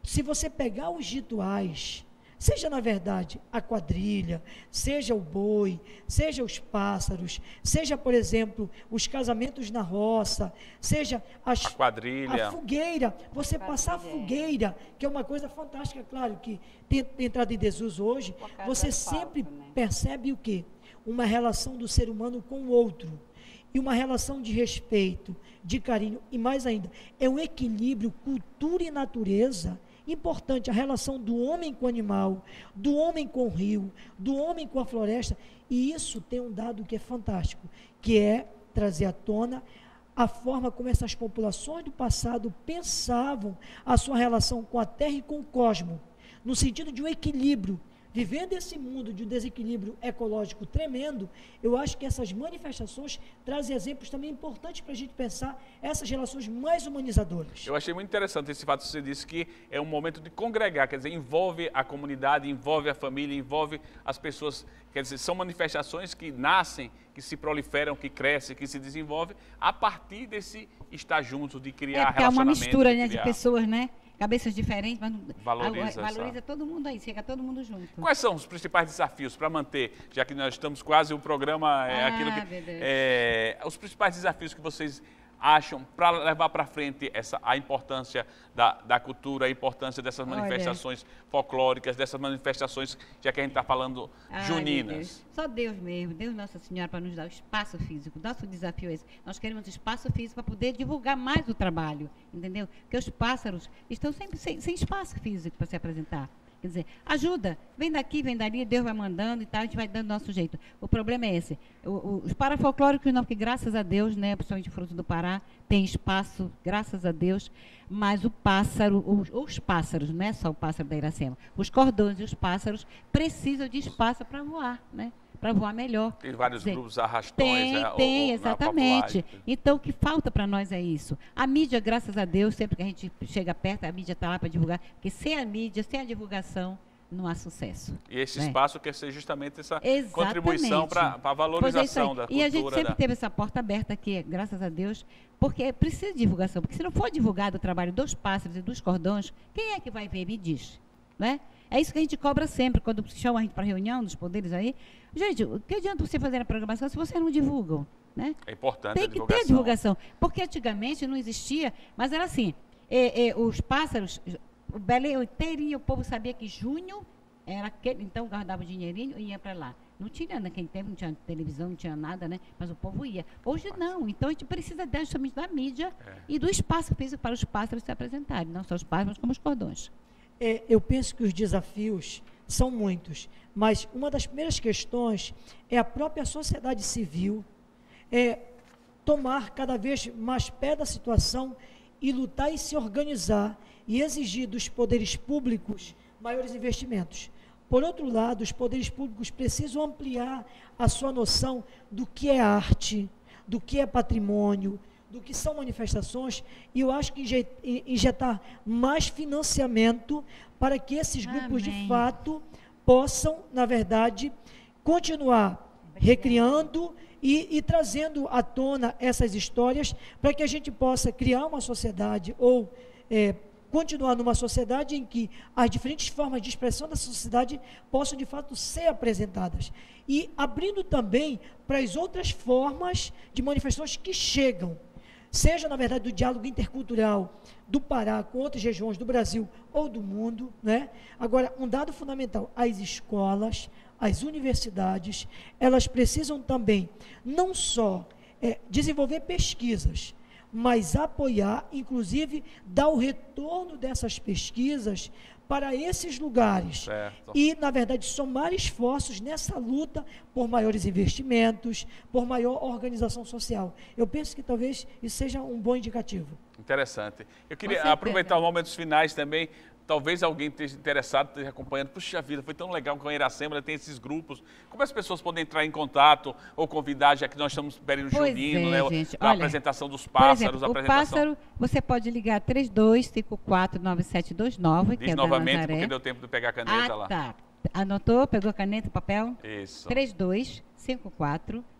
S3: Se você pegar os rituais Seja, na verdade, a quadrilha, seja o boi, seja os pássaros, seja, por exemplo, os casamentos na roça, seja as,
S1: a quadrilha,
S3: a fogueira. Você passar a fogueira, que é uma coisa fantástica, claro, que tem, tem entrado em desuso hoje, você sempre falta, né? percebe o quê? Uma relação do ser humano com o outro e uma relação de respeito, de carinho e mais ainda, é um equilíbrio cultura e natureza importante a relação do homem com o animal, do homem com o rio, do homem com a floresta. E isso tem um dado que é fantástico, que é trazer à tona a forma como essas populações do passado pensavam a sua relação com a Terra e com o cosmos, no sentido de um equilíbrio vivendo esse mundo de um desequilíbrio ecológico tremendo, eu acho que essas manifestações trazem exemplos também importantes para a gente pensar essas relações mais humanizadoras.
S1: Eu achei muito interessante esse fato que você disse que é um momento de congregar, quer dizer, envolve a comunidade, envolve a família, envolve as pessoas, quer dizer, são manifestações que nascem, que se proliferam, que crescem, que se desenvolvem a partir desse estar juntos, de criar
S2: é, É uma mistura né, de pessoas, né? Cabeças diferentes, mas
S1: valoriza,
S2: valoriza todo mundo aí, chega todo mundo junto.
S1: Quais são os principais desafios para manter, já que nós estamos quase, o programa é ah, aquilo que... É, os principais desafios que vocês acham para levar para frente essa, a importância da, da cultura, a importância dessas
S2: Olha.
S1: manifestações folclóricas, dessas manifestações, já que a gente está falando
S2: Ai,
S1: juninas?
S2: Deus. Só Deus mesmo, Deus Nossa Senhora, para nos dar o espaço físico. Nosso desafio é esse. Nós queremos espaço físico para poder divulgar mais o trabalho, entendeu? Porque os pássaros estão sempre sem, sem espaço físico para se apresentar. Quer dizer, ajuda, vem daqui, vem dali, Deus vai mandando e tal, a gente vai dando nosso jeito. O problema é esse. O- o- os parafolclóricos não, porque graças a Deus, né, principalmente fruto do Pará, tem espaço, graças a Deus, mas o pássaro, os, os pássaros, não é só o pássaro da Iracema, os cordões e os pássaros precisam de espaço para voar, né? Para voar melhor.
S1: Tem vários
S2: dizer,
S1: grupos arrastões,
S2: tem,
S1: né?
S2: tem,
S1: ou
S2: exatamente. Então, o que falta para nós é isso. A mídia, graças a Deus, sempre que a gente chega perto, a mídia está lá para divulgar, porque sem a mídia, sem a divulgação, não há sucesso.
S1: E esse
S2: né?
S1: espaço quer ser justamente essa
S2: Exatamente.
S1: contribuição para a
S2: é
S1: valorização
S2: aí.
S1: da
S2: E
S1: cultura.
S2: a gente sempre
S1: da...
S2: teve essa porta aberta aqui, graças a Deus, porque precisa de divulgação. Porque se não for divulgado o trabalho dos pássaros e dos cordões, quem é que vai ver? Me diz. Né? É isso que a gente cobra sempre, quando chama a gente para reunião dos poderes aí. Gente, o que adianta você fazer a programação se você não divulgam? Né?
S1: É importante
S2: Tem
S1: a
S2: que
S1: divulgação.
S2: ter divulgação. Porque antigamente não existia, mas era assim, é, é, os pássaros, o Belém inteirinho, o povo sabia que junho era aquele, então guardava o dinheirinho e ia para lá. Não tinha naquele tempo, não tinha televisão, não tinha nada, né? Mas o povo ia. Hoje não. Então a gente precisa justamente da mídia
S1: É.
S2: e do espaço físico para os pássaros se apresentarem. Não só os pássaros, mas como os cordões.
S3: É, eu penso que os desafios são muitos, mas uma das primeiras questões é a própria sociedade civil é, tomar cada vez mais pé da situação e lutar e se organizar e exigir dos poderes públicos maiores investimentos. Por outro lado, os poderes públicos precisam ampliar a sua noção do que é arte, do que é patrimônio, do que são manifestações, e eu acho que inje- in- injetar mais financiamento para que esses grupos de
S2: Amém.
S3: fato possam, na verdade, continuar recriando e, e trazendo à tona essas histórias para que a gente possa criar uma sociedade ou é, continuar numa sociedade em que as diferentes formas de expressão da sociedade possam de fato ser apresentadas e abrindo também para as outras formas de manifestações que chegam seja na verdade do diálogo intercultural do Pará com outras regiões do Brasil ou do mundo, né? Agora, um dado fundamental, as escolas, as universidades, elas precisam também não só é, desenvolver pesquisas, mas apoiar, inclusive, dar o retorno dessas pesquisas para esses lugares
S1: Certo.
S3: e, na verdade, somar esforços nessa luta por maiores investimentos, por maior organização social. Eu penso que talvez isso seja um bom indicativo.
S1: Interessante. Eu queria aproveitar os momentos finais também. Talvez alguém esteja interessado, esteja acompanhando. Puxa vida, foi tão legal com a Iracema, tem esses grupos. Como as pessoas podem entrar em contato ou convidar, já que nós estamos período
S2: Pois
S1: junino,
S2: é,
S1: né?
S2: gente.
S1: A
S2: Olha,
S1: apresentação dos pássaros,
S2: exemplo,
S1: a
S2: o
S1: apresentação.
S2: pássaro, você pode ligar 32549729, que
S1: Diz
S2: é da
S1: novamente,
S2: Nazaré.
S1: porque deu tempo de pegar a caneta
S2: ah,
S1: lá.
S2: tá. Anotou? Pegou a caneta e papel?
S1: Isso.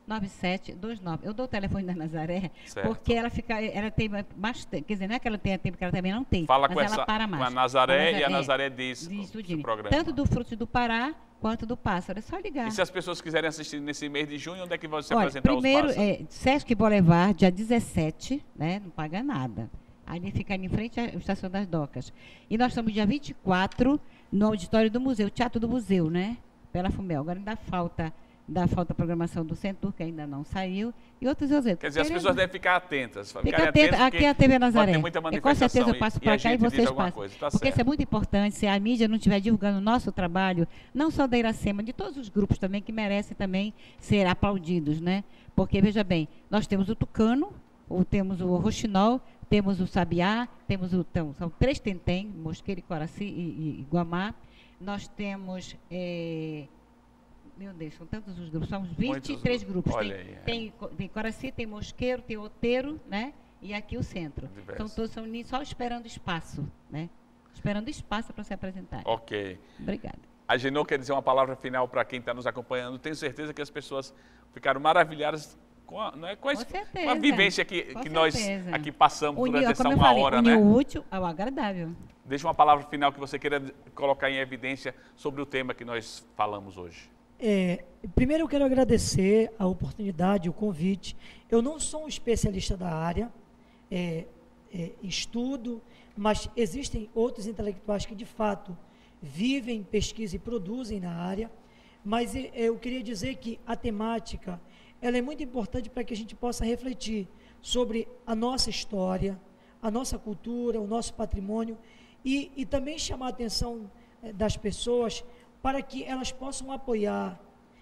S2: 32549729. Eu dou o telefone da Nazaré,
S1: Certo.
S2: porque ela fica, ela tem bastante, quer dizer, não é que ela tenha tempo, que ela também não tem,
S1: Fala
S2: mas
S1: com,
S2: ela
S1: essa,
S2: para
S1: com
S2: mais.
S1: a Nazaré e a Nazaré diz,
S2: diz tudinho.
S1: programa.
S2: Tanto do fruto do Pará quanto do pássaro. É só ligar.
S1: E se as pessoas quiserem assistir nesse mês de junho, onde é que vão se
S2: Olha,
S1: apresentar
S2: primeiro,
S1: os pássaros?
S2: é, Sesc Boulevard, dia 17, né? Não paga nada. Ali fica ali em frente à Estação das Docas. E nós estamos dia 24 no auditório do museu, Teatro do Museu, né? Pela Fumel. Agora ainda falta, ainda falta a programação do Centro, que ainda não saiu. E outros eventos.
S1: Quer dizer, as pessoas devem ficar atentas.
S2: Fica
S1: atentas,
S2: aqui é a TV Nazaré.
S1: Muita
S2: com
S1: manifestação
S2: certeza eu passo para cá e vocês passam.
S1: coisa, tá
S2: Porque isso é
S1: certo.
S2: muito importante, se a mídia não estiver divulgando o nosso trabalho, não só da Iracema, de todos os grupos também, que merecem também ser aplaudidos, né? Porque, veja bem, nós temos o tucano, ou temos o roxinol, temos o sabiá, temos o... Então, são três tentem, mosqueiro, coraci e, e, e guamá. Nós temos... eh, meu Deus, são tantos os grupos, são uns
S1: Muitos
S2: 23
S1: grupos. Olha
S2: tem,
S1: aí, é.
S2: tem, co- tem Coraci, tem Mosqueiro, tem Oteiro, né? E aqui o centro.
S1: Diversos.
S2: Então todos são só esperando espaço, né? Esperando espaço para se apresentar.
S1: Ok.
S2: Obrigada.
S1: A Genô quer dizer uma palavra final para quem está nos acompanhando. Tenho certeza que as pessoas ficaram maravilhadas com a, não é, com a,
S2: Com
S1: com a
S2: certeza.
S1: vivência que, que nós
S2: certeza.
S1: aqui passamos
S2: Unir,
S1: durante essa uma
S2: falei,
S1: hora, né?
S2: o útil ao agradável.
S1: Deixa uma palavra final que você queira colocar em evidência sobre o tema que nós falamos hoje.
S3: É, primeiro eu quero agradecer a oportunidade, o convite. Eu não sou um especialista da área, é, é, estudo, mas existem outros intelectuais que de fato vivem, pesquisam e produzem na área. Mas é, eu queria dizer que a temática ela é muito importante para que a gente possa refletir sobre a nossa história, a nossa cultura, o nosso patrimônio e, e também chamar a atenção eh, das pessoas para que elas possam apoiar,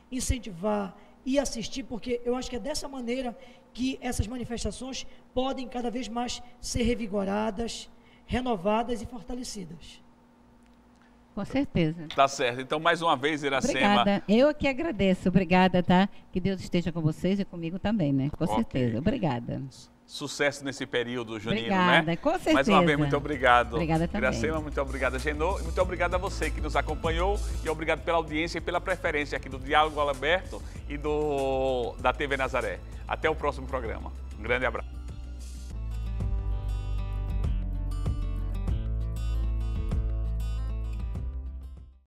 S3: incentivar e assistir, porque eu acho que é dessa maneira que essas manifestações podem cada vez mais ser revigoradas, renovadas e fortalecidas.
S2: Com certeza.
S1: Tá certo. Então, mais uma vez, Iracema.
S2: Obrigada. Eu que agradeço. Obrigada, tá? Que Deus esteja com vocês e comigo também, né? Com
S1: Ok.
S2: certeza. Obrigada.
S1: Sucesso nesse período, Junino,
S2: Obrigada,
S1: né?
S2: com
S1: Mais uma
S2: certeza.
S1: vez, muito obrigado.
S2: Obrigada também.
S1: Iracema, muito obrigado, Genô. E muito obrigado a você que nos acompanhou. E obrigado pela audiência e pela preferência aqui do Diálogo Aberto e do, da TV Nazaré. Até o próximo programa. Um grande abraço.